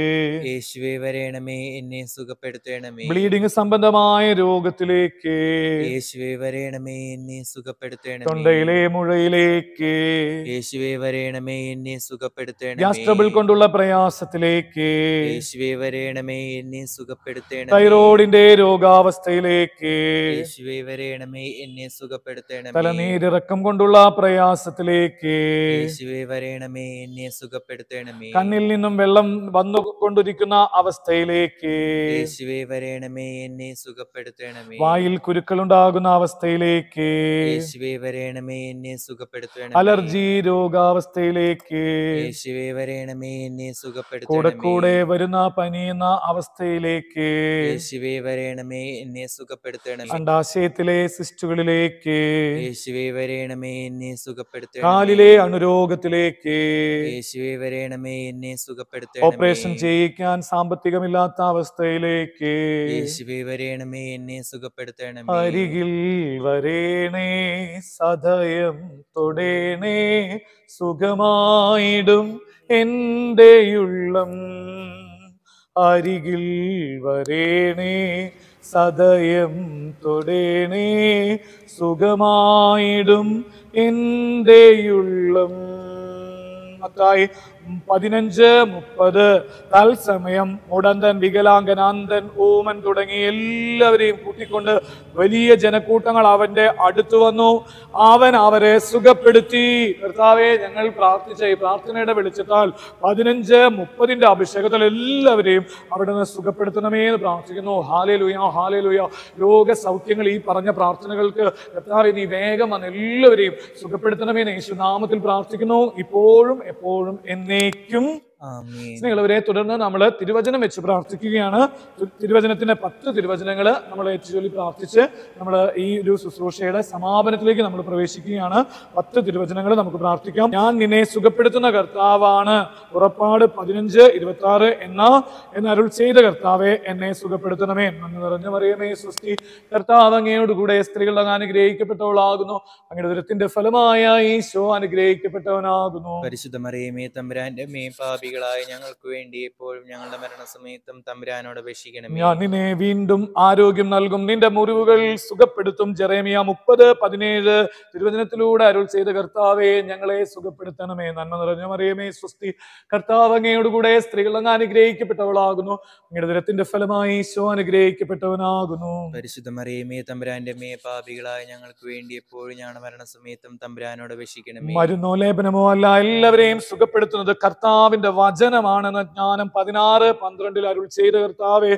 യേശുവേ വരേണമേ എന്നെ സുഖപ്പെടുത്തണമേ. ബ്ലീഡിംഗ് സംബന്ധമായ രോഗത്തിലേക്ക്. യേശുവേ വരേണമേ എന്നെ സുഖപ്പെടുത്തണമേ. തൊണ്ടയിലെ മുഴയിലേക്ക്. യേശുവേ വരേണമേ എന്നെ സുഖപ്പെടുത്തണമേ. ട്രബിൾ കൊണ്ടുള്ള പ്രയാസത്തിലേക്ക് യേശുവേ വരേണമേ എന്നെ സുഖപ്പെടുത്തണമേ. തൈറോയിഡിന്റെ രോഗാവസ്ഥയിലേക്ക് യേശുവേ വരേണമേ എന്നെ സുഖപ്പെടുത്തണമേ. തലനീരിറക്കം കൊണ്ടുള്ള പ്രയാസത്തിലേക്ക് യേശുവേ വരേണമേ എന്നെ സുഖപ്പെടുത്തണമേ. കണ്ണിൽ നിന്നും വെള്ളം വന്നു കൊണ്ടിരിക്കുന്ന അവസ്ഥയിലേക്ക് യേശുവേ വരേണമേ എന്നെ സുഖപ്പെടുത്തണമേ. വായിൽ കുരുക്കളുണ്ടാകുന്ന അവസ്ഥയിലേക്ക് യേശുവേ വരേണമേ എന്നെ സുഖപ്പെടുത്തണമേ. അലർജി രോഗാവസ്ഥയിലേക്ക് യേശുവേ വരണമേ എന്നെ കൂടെ സുഖപ്പെടുത്തണമേ. കൂടെ വരുന്ന പനിയുന്ന അവസ്ഥയിലേക്ക് യേശുവേ വരേണമേ എന്നെ സുഖപ്പെടുത്തണമേ. അണ്ടാശയത്തിലെ സിസ്റ്റുകളിലേക്ക് യേശുവേ വരേണമേ എന്നെ സുഖപ്പെടുത്തണമേ. കാലിലെ അണുരോഗത്തിലേക്ക് യേശുവേ വരേണമേ എന്നെ സുഖപ്പെടുത്തണമേ. ഓപ്പറേഷൻ ചെയ്യിക്കാൻ സാമ്പത്തികമില്ലാത്ത അവസ്ഥയിലേക്ക് യേശുവേ വരേണമേ എന്നെ സുഖപ്പെടുത്തണമേ. അരികിൽ വരേണേ സദയം തൊടേണേ സുഖമായിടും. എന്റെ ഉള്ളം അരികിൽ വരേണേ സദയം തൊടേണേ സുഖമായിടും എന്റെ ഉള്ളം. മത്തായി പതിനഞ്ച് മുപ്പത് തത്സമയം ഉടന്തൻ വികലാംഗനാന്തൻ ഓമൻ തുടങ്ങി എല്ലാവരെയും കൂട്ടിക്കൊണ്ട് വലിയ ജനക്കൂട്ടങ്ങൾ അവന്റെ അടുത്തു വന്നു. അവൻ അവരെ സുഖപ്പെടുത്തി. കർത്താവെ ഞങ്ങൾ പ്രാർത്ഥിച്ച ഈ പ്രാർത്ഥനയുടെ വെളിച്ചത്താൽ പതിനഞ്ച് മുപ്പതിന്റെ അഭിഷേകത്തിൽ എല്ലാവരെയും അവിടെ നിന്ന് സുഖപ്പെടുത്തണമേ എന്ന് പ്രാർത്ഥിക്കുന്നു. ഹാലേ ലുയ ഹാലേ ലുയ രോഗ സൗഖ്യങ്ങൾ ഈ പറഞ്ഞ പ്രാർത്ഥനകൾക്ക് കർത്താവെ നീ വേഗം വന്ന് എല്ലാവരെയും സുഖപ്പെടുത്തണമേ എന്ന് യേശു നാമത്തിൽ പ്രാർത്ഥിക്കുന്നു. ഇപ്പോഴും എപ്പോഴും എന്നേക്കും ആമേൻ സ്നേഹിതരെ തുടർന്ന് നമ്മൾ തിരുവചനം വെച്ച് പ്രാർത്ഥിക്കുകയാണ്. തിരുവചനത്തിന്റെ പത്ത് തിരുവചനങ്ങൾ നമ്മൾ ഏറ്റുചൊല്ലി പ്രാർത്ഥിച്ച് നമ്മൾ ഈ ഒരു ശുശ്രൂഷയുടെ സമാപനത്തിലേക്ക് നമ്മൾ പ്രവേശിക്കുകയാണ്. പത്ത് തിരുവചനങ്ങൾ നമുക്ക് പ്രാർത്ഥിക്കാം. ഞാൻ നിന്നെ സുഖപ്പെടുത്തുന്ന കർത്താവാണ്. ഉറപ്പാട് പതിനഞ്ച് ഇരുപത്തി ആറ് എന്ന എന്നരുൾ അരുൾ ചെയ്ത കർത്താവെ എന്നെ സുഖപ്പെടുത്തണമേ നന്ദി നിറഞ്ഞ മറിയമേ സൃഷ്ടി. കർത്താവ് അങ്ങയോടുകൂടെ സ്ത്രീകൾ അങ്ങ് അനുഗ്രഹിക്കപ്പെട്ടവളാകുന്നു. അങ്ങയുടെ ദുരത്തിന്റെ ഫലമായ ഈശോ അനുഗ്രഹിക്കപ്പെട്ടവനാകുന്നു. പരിശുദ്ധ മറിയമേ തമ്പുരാന്റെ മേ പാപികളായ ഞങ്ങൾക്ക് വേണ്ടി എപ്പോഴും ഞങ്ങളുടെ മരണസമയത്തും തമ്പുരാനോട് അപേക്ഷിക്കണമേ. ഞാൻ നിന്നെ വീണ്ടും ആരോഗ്യം നൽകും. നിന്റെ മുറിവുകൾ സുഖപ്പെടുത്തും. ജെറേമിയ മുപ്പത് പതിനേഴ് തിരുവചനത്തിലൂടെ അരുൾ ചെയ്ത കർത്താവെ ഞങ്ങളെ സുഖപ്പെടുത്തണമേ. നന്മ നിറഞ്ഞ മറിയമേ സ്വസ്തി. കർത്താവ് അങ്ങയോടുകൂടെ സ്ത്രീകൾ അങ്ങ് അനുഗ്രഹിക്കപ്പെട്ടവളാകുന്നു. അങ്ങയുടെ ദുരത്തിന്റെ ഫലമായി ഈശോ അനുഗ്രഹിക്കപ്പെട്ടവനാകുന്നു. പരിശുദ്ധ മറിയമേ തമ്പുരാന്റെ മേ പാപികളായ ഞങ്ങൾക്ക് വേണ്ടി എപ്പോഴും ഞങ്ങളുടെ മരണസമയത്തും തമ്പുരാനോട് അപേക്ഷിക്കണമേ. മരുന്നോ ലേപനമോ അല്ല എല്ലാവരെയും സുഖപ്പെടുത്തുന്നത് കർത്താവിന്റെ വചനമാണെന്ന ജ്ഞാനം പതിനാറ് പന്ത്രണ്ടിൽ അരുൾ ചെയ്ത കർത്താവെ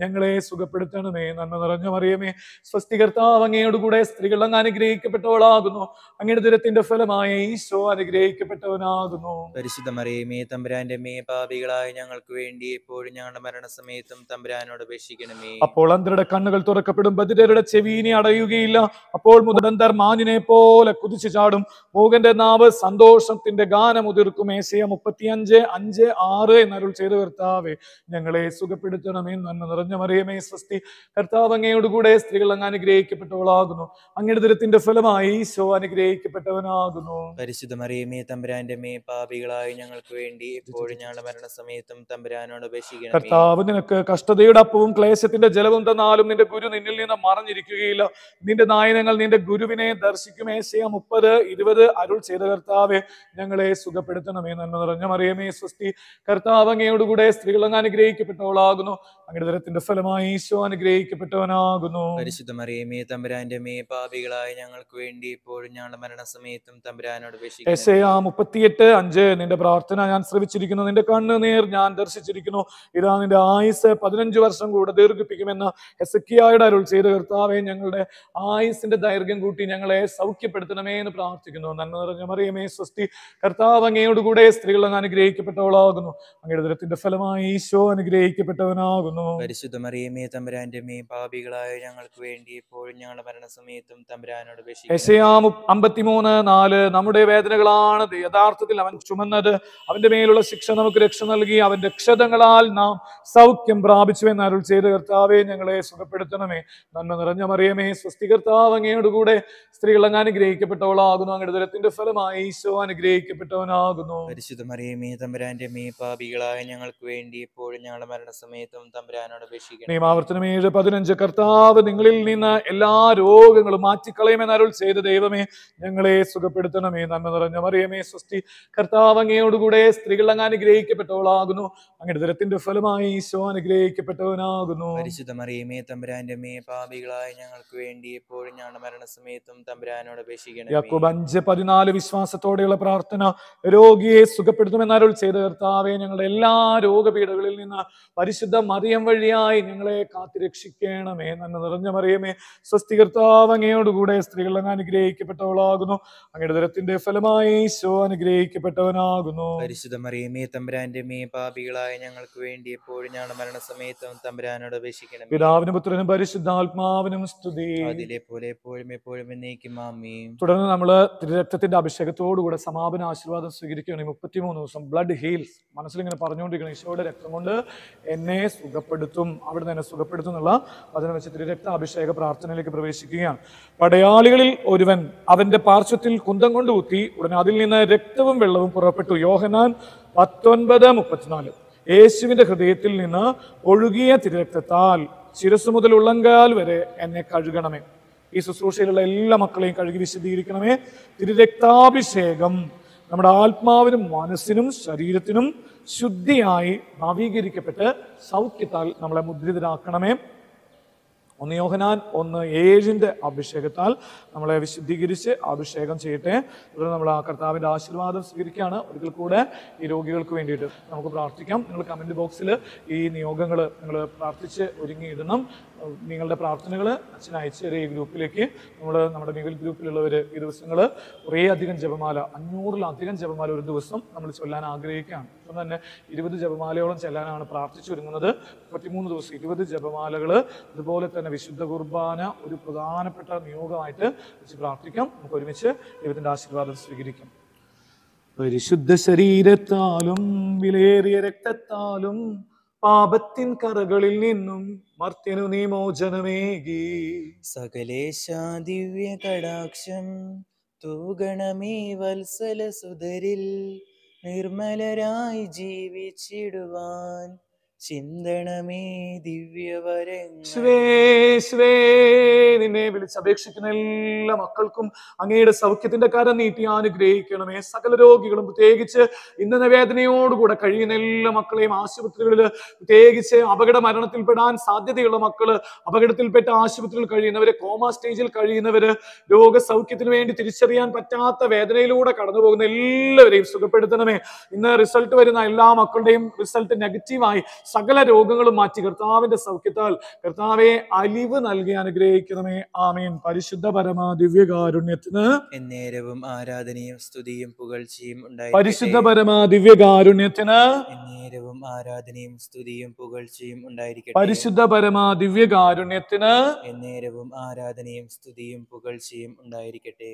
ഞങ്ങളെ സുഖപ്പെടുത്തണമേ. നന്മ നിറഞ്ഞ മറിയമേ സ്വസ്തി കർത്താവ് അങ്ങയോടുകൂടെ സ്ത്രീകൾ അങ്ങ് അനുഗ്രഹിക്കപ്പെട്ടവളാകുന്നു. അങ്ങയുടെ ദുരത്തിന്റെ ഫലമായ ഈശോ അനുഗ്രഹിക്കപ്പെട്ടവനാകുന്നു. പരിശുദ്ധ മറിയമേ തമ്പുരാന്റെ മേ പാപികളായ ഞങ്ങൾക്ക് വേണ്ടി എപ്പോഴും ഞങ്ങളുടെ മരണസമയത്തും തമ്പുരാനോട് അപേക്ഷിക്കണമേ. അപ്പോൾ അന്തരുടെ കണ്ണുകൾ തുറക്കപ്പെടും ബദിരരുടെ ചെവിനെ അടയുകയില്ല. അപ്പോൾ മുതന്തർ മാനിനെ പോലെ കുതിച്ചു ചാടും. മൂകന്റെ നാവ് സന്തോഷത്തിന്റെ ഗാനം ഉതിർക്കും. ഏശയ മുപ്പത്തിയഞ്ച് അഞ്ച് ആറ് എന്നരുൾ ചെയ്ത് കർത്താവെ ഞങ്ങളെ സുഖപ്പെടുത്തണമേ. നന്മ നിറഞ്ഞ മറിയമേ സ്വസ്തി കർത്താവ് അങ്ങയോടുകൂടെ സ്ത്രീകൾ അങ്ങ് അനുഗ്രഹിക്കപ്പെട്ടവളാകുന്നു. അങ്ങയുടെ ദുരത്തിന്റെ ഫലമായി ഈശോ അനുഗ്രഹിക്കപ്പെട്ടവനാകുന്നു. പരിശുദ്ധ മറിയമേ തമ്പുരാന്റെ മേ പാപികളായ ഞങ്ങൾക്ക് വേണ്ടി എപ്പോഴും ഞങ്ങളുടെ മരണസമയത്തും തമ്പുരാനോട് അപേക്ഷിക്കണമേ. കർത്താവ് നിനക്ക് കഷ്ടതയുടെ അപ്പവും ക്ലേശത്തിന്റെ ജലവും തന്നാലും നിന്റെ ഗുരു നിന്നിൽ നിന്ന് മറഞ്ഞിരിക്കുകയില്ല. നിന്റെ നായനങ്ങൾ നിന്റെ ഗുരുവിനെ ദർശിക്കും. ഏശയ മുപ്പത് ഇരുപത് അരുൾ ചെയ്ത കർത്താവെ ഞങ്ങളെ സുഖപ്പെടുത്തണമേ. നന്മ നിറഞ്ഞ മറിയമേ സ്വസ്തി കർത്താവ് അങ്ങയോടുകൂടെ സ്ത്രീകൾ അങ്ങ് അനുഗ്രഹിക്കപ്പെട്ടവളാകുന്നു. അങ്ങയുടെ ദരത്തിന്റെ ഫലമായി ഈശോ അനുഗ്രഹിക്കപ്പെട്ടവനാകുന്നു. പരിശുദ്ധ മറിയമേ തമ്പുരാന്റെ മേ പാപികളായ ഞങ്ങൾക്ക് വേണ്ടി ഇപ്പോഴും ഞങ്ങളുടെ മരണസമയത്തും തമ്പുരാനോട് എസയ മുപ്പത്തിയെട്ട് അഞ്ച് നിന്റെ പ്രാർത്ഥന ഞാൻ ശ്രവിച്ചിരിക്കുന്നു നിന്റെ കണ്ണ് നേർ ഞാൻ ദർശിച്ചിരിക്കുന്നു. ഇതാ നിന്റെ ആയുസ് പതിനഞ്ച് വർഷം കൂടെ ദീർഘിപ്പിക്കുമെന്ന് എസക്കിയായുടെ അരുൾ ചെയ്ത കർത്താവെ ഞങ്ങളുടെ ആയുസിന്റെ ദൈർഘ്യം കൂട്ടി ഞങ്ങളെ സൗഖ്യപ്പെടുത്തണമേ എന്ന് പ്രാർത്ഥിക്കുന്നു. നന്മ നിറഞ്ഞ മറിയമേ സ്വസ്തി. കർത്താവ് അങ്ങയോടുകൂടെ സ്ത്രീകൾ അങ്ങ് അനുഗ്രഹിക്കപ്പെട്ടവളാകുന്നു അങ്ങയുടെ ദുരത്തിന്റെ ഫലമായി ഈശോ അനുഗ്രഹിക്കപ്പെട്ടവനാകുന്നു. പരിശുദ്ധ മറിയമേ തമ്പുരാന്റെ മേ പാപികളായ ഞങ്ങൾക്ക് വേണ്ടി എപ്പോഴും ഞങ്ങളുടെ മരണസമയത്തും തമ്പുരാനോട് യശയാ അമ്പത്തിമൂന്ന് നാല് നമ്മുടെ വേദനകളാണ് യഥാർത്ഥത്തിൽ അവൻ ചുമന്നത്. അവന്റെ മേലുള്ള ശിക്ഷ നമുക്ക് രക്ഷ നൽകി അവന്റെ ക്ഷതങ്ങളാൽ നാം സൗഖ്യം പ്രാപിച്ചു എന്ന് അരുൾ ചെയ്ത കർത്താവെ ഞങ്ങളെ സുഖപ്പെടുത്തണമേ. നന്മ നിറഞ്ഞ മറിയമേ സ്വസ്തി കർത്താവ് അങ്ങയോടുകൂടെ സ്ത്രീകൾ അങ്ങ് അനുഗ്രഹിക്കപ്പെട്ടവളാകുന്നു. അങ്ങയുടെ ദുരത്തിന്റെ ഫലമായി ഈശോ അനുഗ്രഹിക്കപ്പെട്ടവനാകുന്നു. പരിശുദ്ധ മറിയമേ തമ്പുരാന്റെ മേ പാപികളായ ഞങ്ങൾക്ക് വേണ്ടി എപ്പോഴും ഞങ്ങളുടെ മരണസമയത്തും തമ്പുരാനോട് അപേക്ഷിക്കണം നിയമാവർത്തനം ഏഴ് പതിനഞ്ച്. കർത്താവ് നിങ്ങളിൽ നിന്ന് എല്ലാ രോഗങ്ങളും മാറ്റിക്കളയുമെന്ന് അരുൾ ചെയ്ത ദൈവമേ ഞങ്ങളെ സുഖപ്പെടുത്തണമേ. നന്മ നിറഞ്ഞ മറിയമേ സ്വസ്തി കർത്താവ് അങ്ങയോടുകൂടെ സ്ത്രീകൾ അങ്ങ് അനുഗ്രഹിക്കപ്പെട്ടവളാകുന്നു. അങ്ങയുടെ ദുരത്തിന്റെ ഫലമായി ഈശോ അനുഗ്രഹിക്കപ്പെട്ടവനാകുന്നു. പരിശുദ്ധ മറിയമേ തമ്പുരാന്റെ മേ പാപികളായ ഞങ്ങൾക്ക് വേണ്ടി എപ്പോഴും ഞങ്ങളുടെ മരണസമയത്തും തമ്പുരാനോട് അപേക്ഷിക്കണം യാക്കോബ് അഞ്ച് പതിനാല് വിശ്വാസത്തോടെയുള്ള പ്രാർത്ഥന. രോഗിയെ സുഖപ്പെടുത്തുമെന്ന് അരുൾ ചെയ്ത കർത്താവെ ഞങ്ങളുടെ എല്ലാ രോഗപീഠകളിൽ നിന്ന് പരിശുദ്ധ മറിയം വഴിയായി ഞങ്ങളെ കാത്തുരക്ഷിക്കണമേ നന്മ നിറഞ്ഞ മറിയമേ സ്വസ്തി കർത്താവ് അങ്ങയോടുകൂടെ സ്ത്രീകൾ അങ്ങ് അനുഗ്രഹിക്കപ്പെട്ടവളാകുന്നു. അങ്ങയുടെ ദരത്തിന്റെ ഫലമായി ഈശോ അനുഗ്രഹിക്കപ്പെട്ടവനാകുന്നു. പരിശുദ്ധ മറിയമേ തമ്പുരാന്റെ മേ പാപികളായ ഞങ്ങൾക്ക് വേണ്ടി എപ്പോഴും ഞങ്ങളുടെ മരണസമയത്തും തമ്പുരാനോട് അപേക്ഷിക്കണം പിതാവിനും പുത്രനും പരിശുദ്ധാത്മാവിനും സ്തുതി. അതിലെ പോലെ എപ്പോഴും എപ്പോഴും എന്നേക്കും തുടർന്ന് നമ്മൾ രക്തത്തിന്റെ അഭിഷേകത്തോടുകൂടെ സമാപന ആശീർവാദം സ്വീകരിക്കുകയാണ്. ഈ മുപ്പത്തിമൂന്ന് ദിവസം ബ്ലഡ് ഹീൽസ് മനസ്സിലിങ്ങനെ പറഞ്ഞുകൊണ്ടിരിക്കണം ഈശോയുടെ രക്തം കൊണ്ട് എന്നെ സുഖപ്പെടുത്തും അവിടെ നിന്ന് എന്നെ സുഖപ്പെടുത്തും എന്നുള്ള വചനം വെച്ച് തിരുരക്ത അഭിഷേക പ്രാർത്ഥനയിലേക്ക് പ്രവേശിക്കുകയാണ്. പടയാളികളിൽ ഒരുവൻ അവന്റെ പാർശ്വത്തിൽ കുന്തം കൊണ്ട് കുത്തി ഉടനെ അതിൽ നിന്ന് രക്തവും വെള്ളവും പുറപ്പെട്ടു. യോഹനാൻ പത്തൊൻപത് മുപ്പത്തിനാല്. യേശുവിന്റെ ഹൃദയത്തിൽ നിന്ന് ഒഴുകിയ തിരുരക്തത്താൽ ശിരസ് മുതൽ ഉള്ളങ്കാൽ വരെ എന്നെ കഴുകണമേ. ഈ ശുശ്രൂഷയിലുള്ള എല്ലാ മക്കളെയും കഴുകി വിശദീകരിക്കണമേ തിരുരക്താഭിഷേകം നമ്മുടെ ആത്മാവിനും മനസ്സിനും ശരീരത്തിനും ശുദ്ധിയായി നവീകരിക്കപ്പെട്ട് സൗഖ്യത്താൽ നമ്മളെ മുദ്രിതരാക്കണമേ. ഒന്ന് യോഹനാൻ ഒന്ന് ഏഴിന്റെ അഭിഷേകത്താൽ നമ്മളെ വിശുദ്ധീകരിച്ച് അഭിഷേകം ചെയ്യട്ടെ. തുടർന്ന് നമ്മൾ ആ കർത്താവിന്റെ ആശീർവാദം സ്വീകരിക്കുകയാണ്. ഒരിക്കൽ കൂടെ ഈ രോഗികൾക്ക് വേണ്ടിയിട്ട് നമുക്ക് പ്രാർത്ഥിക്കാം. നിങ്ങൾ കമന്റ് ബോക്സിൽ ഈ നിയോഗങ്ങൾ നിങ്ങൾ പ്രാർത്ഥിച്ച് ഒരുങ്ങിയിടണം. നിങ്ങളുടെ പ്രാർത്ഥനകൾ അച്ഛൻ അയച്ചു തരും ഈ ഗ്രൂപ്പിലേക്ക് നമ്മൾ നമ്മുടെ മികൽ ഗ്രൂപ്പിലുള്ളവർ ഈ ദിവസങ്ങൾ കുറേ അധികം ജപമാല അഞ്ഞൂറിലധികം ജപമാല ഒരു ദിവസം നമ്മൾ ചൊല്ലാൻ ആഗ്രഹിക്കുകയാണ്. ഇപ്പം തന്നെ ഇരുപത് ജപമാലയോളം ചെല്ലാനാണ് പ്രാർത്ഥിച്ചു ഒരുങ്ങുന്നത്. മുപ്പത്തിമൂന്ന് ദിവസം ഇരുപത് ജപമാലകൾ അതുപോലെ തന്നെ വിശുദ്ധ കുർബാന ഒരു പ്രധാനപ്പെട്ട നിയോഗമായിട്ട് വെച്ച് പ്രാർത്ഥിക്കാം. നമുക്ക് ഒരുമിച്ച് ദൈവത്തിന്റെ ആശീർവാദം സ്വീകരിക്കാം. പരിശുദ്ധ ശരീരത്താലും വിലയേറിയ രക്തത്താലും പാപത്തിൻ കറകളിൽ നിന്നും മർത്യനു നീ മോചനമേകി സകലേശ ദിവ്യ കടാക്ഷം തൂഗണമേ വത്സല സുതരിൽ നിർമ്മലരായി ജീവിച്ചിടുവാൻ ചിന്തണമേ ദിവ്യവരെ സ്വേ സ്വേ നിന്നെ വിളിച്ചപേക്ഷിക്കുന്ന എല്ലാ മക്കൾക്കും അങ്ങയുടെ സൗഖ്യത്തിന്റെ കരം നീട്ടി അനുഗ്രഹിക്കണമേ. സകല രോഗികളും പ്രത്യേകിച്ച് ഇന്ന വേദനയോടുകൂടെ കഴിയുന്ന എല്ലാ മക്കളെയും ആശുപത്രികളിൽ പ്രത്യേകിച്ച് അപകട മരണത്തിൽപ്പെടാൻ സാധ്യതയുള്ള മക്കൾ അപകടത്തിൽപ്പെട്ട ആശുപത്രിയിൽ കഴിയുന്നവര് കോമ സ്റ്റേജിൽ കഴിയുന്നവര് രോഗസൗഖ്യത്തിന് വേണ്ടി തിരിച്ചറിയാൻ പറ്റാത്ത വേദനയിലൂടെ കടന്നു പോകുന്ന എല്ലാവരെയും സുഖപ്പെടുത്തണമേ. ഇന്ന് റിസൾട്ട് വരുന്ന എല്ലാ മക്കളുടെയും റിസൾട്ട് നെഗറ്റീവായി. സകല രോഗങ്ങളും മാറ്റി കർത്താവിന്റെ സൗഖ്യത്താൽ കർത്താവെ അലിവ് നൽകി അനുഗ്രഹിക്കണമേ. ആമേൻ. പരിശുദ്ധ പരമാ ദിവ്യകാരുണ്യത്തിന് എന്നേരവും ആരാധനയും സ്തുതിയും പുകഴ്ചയും ഉണ്ടായി പരിശുദ്ധ പരമാ ദിവ്യകാരുണ്യത്തിന് എന്നേരവും ആരാധനയും സ്തുതിയും പുകഴ്ചയും ഉണ്ടായിരിക്കട്ടെ. പരിശുദ്ധ പരമാ ദിവ്യകാരുണ്യത്തിന് എന്നേരവും ആരാധനയും സ്തുതിയും പുകഴ്ചയും ഉണ്ടായിരിക്കട്ടെ.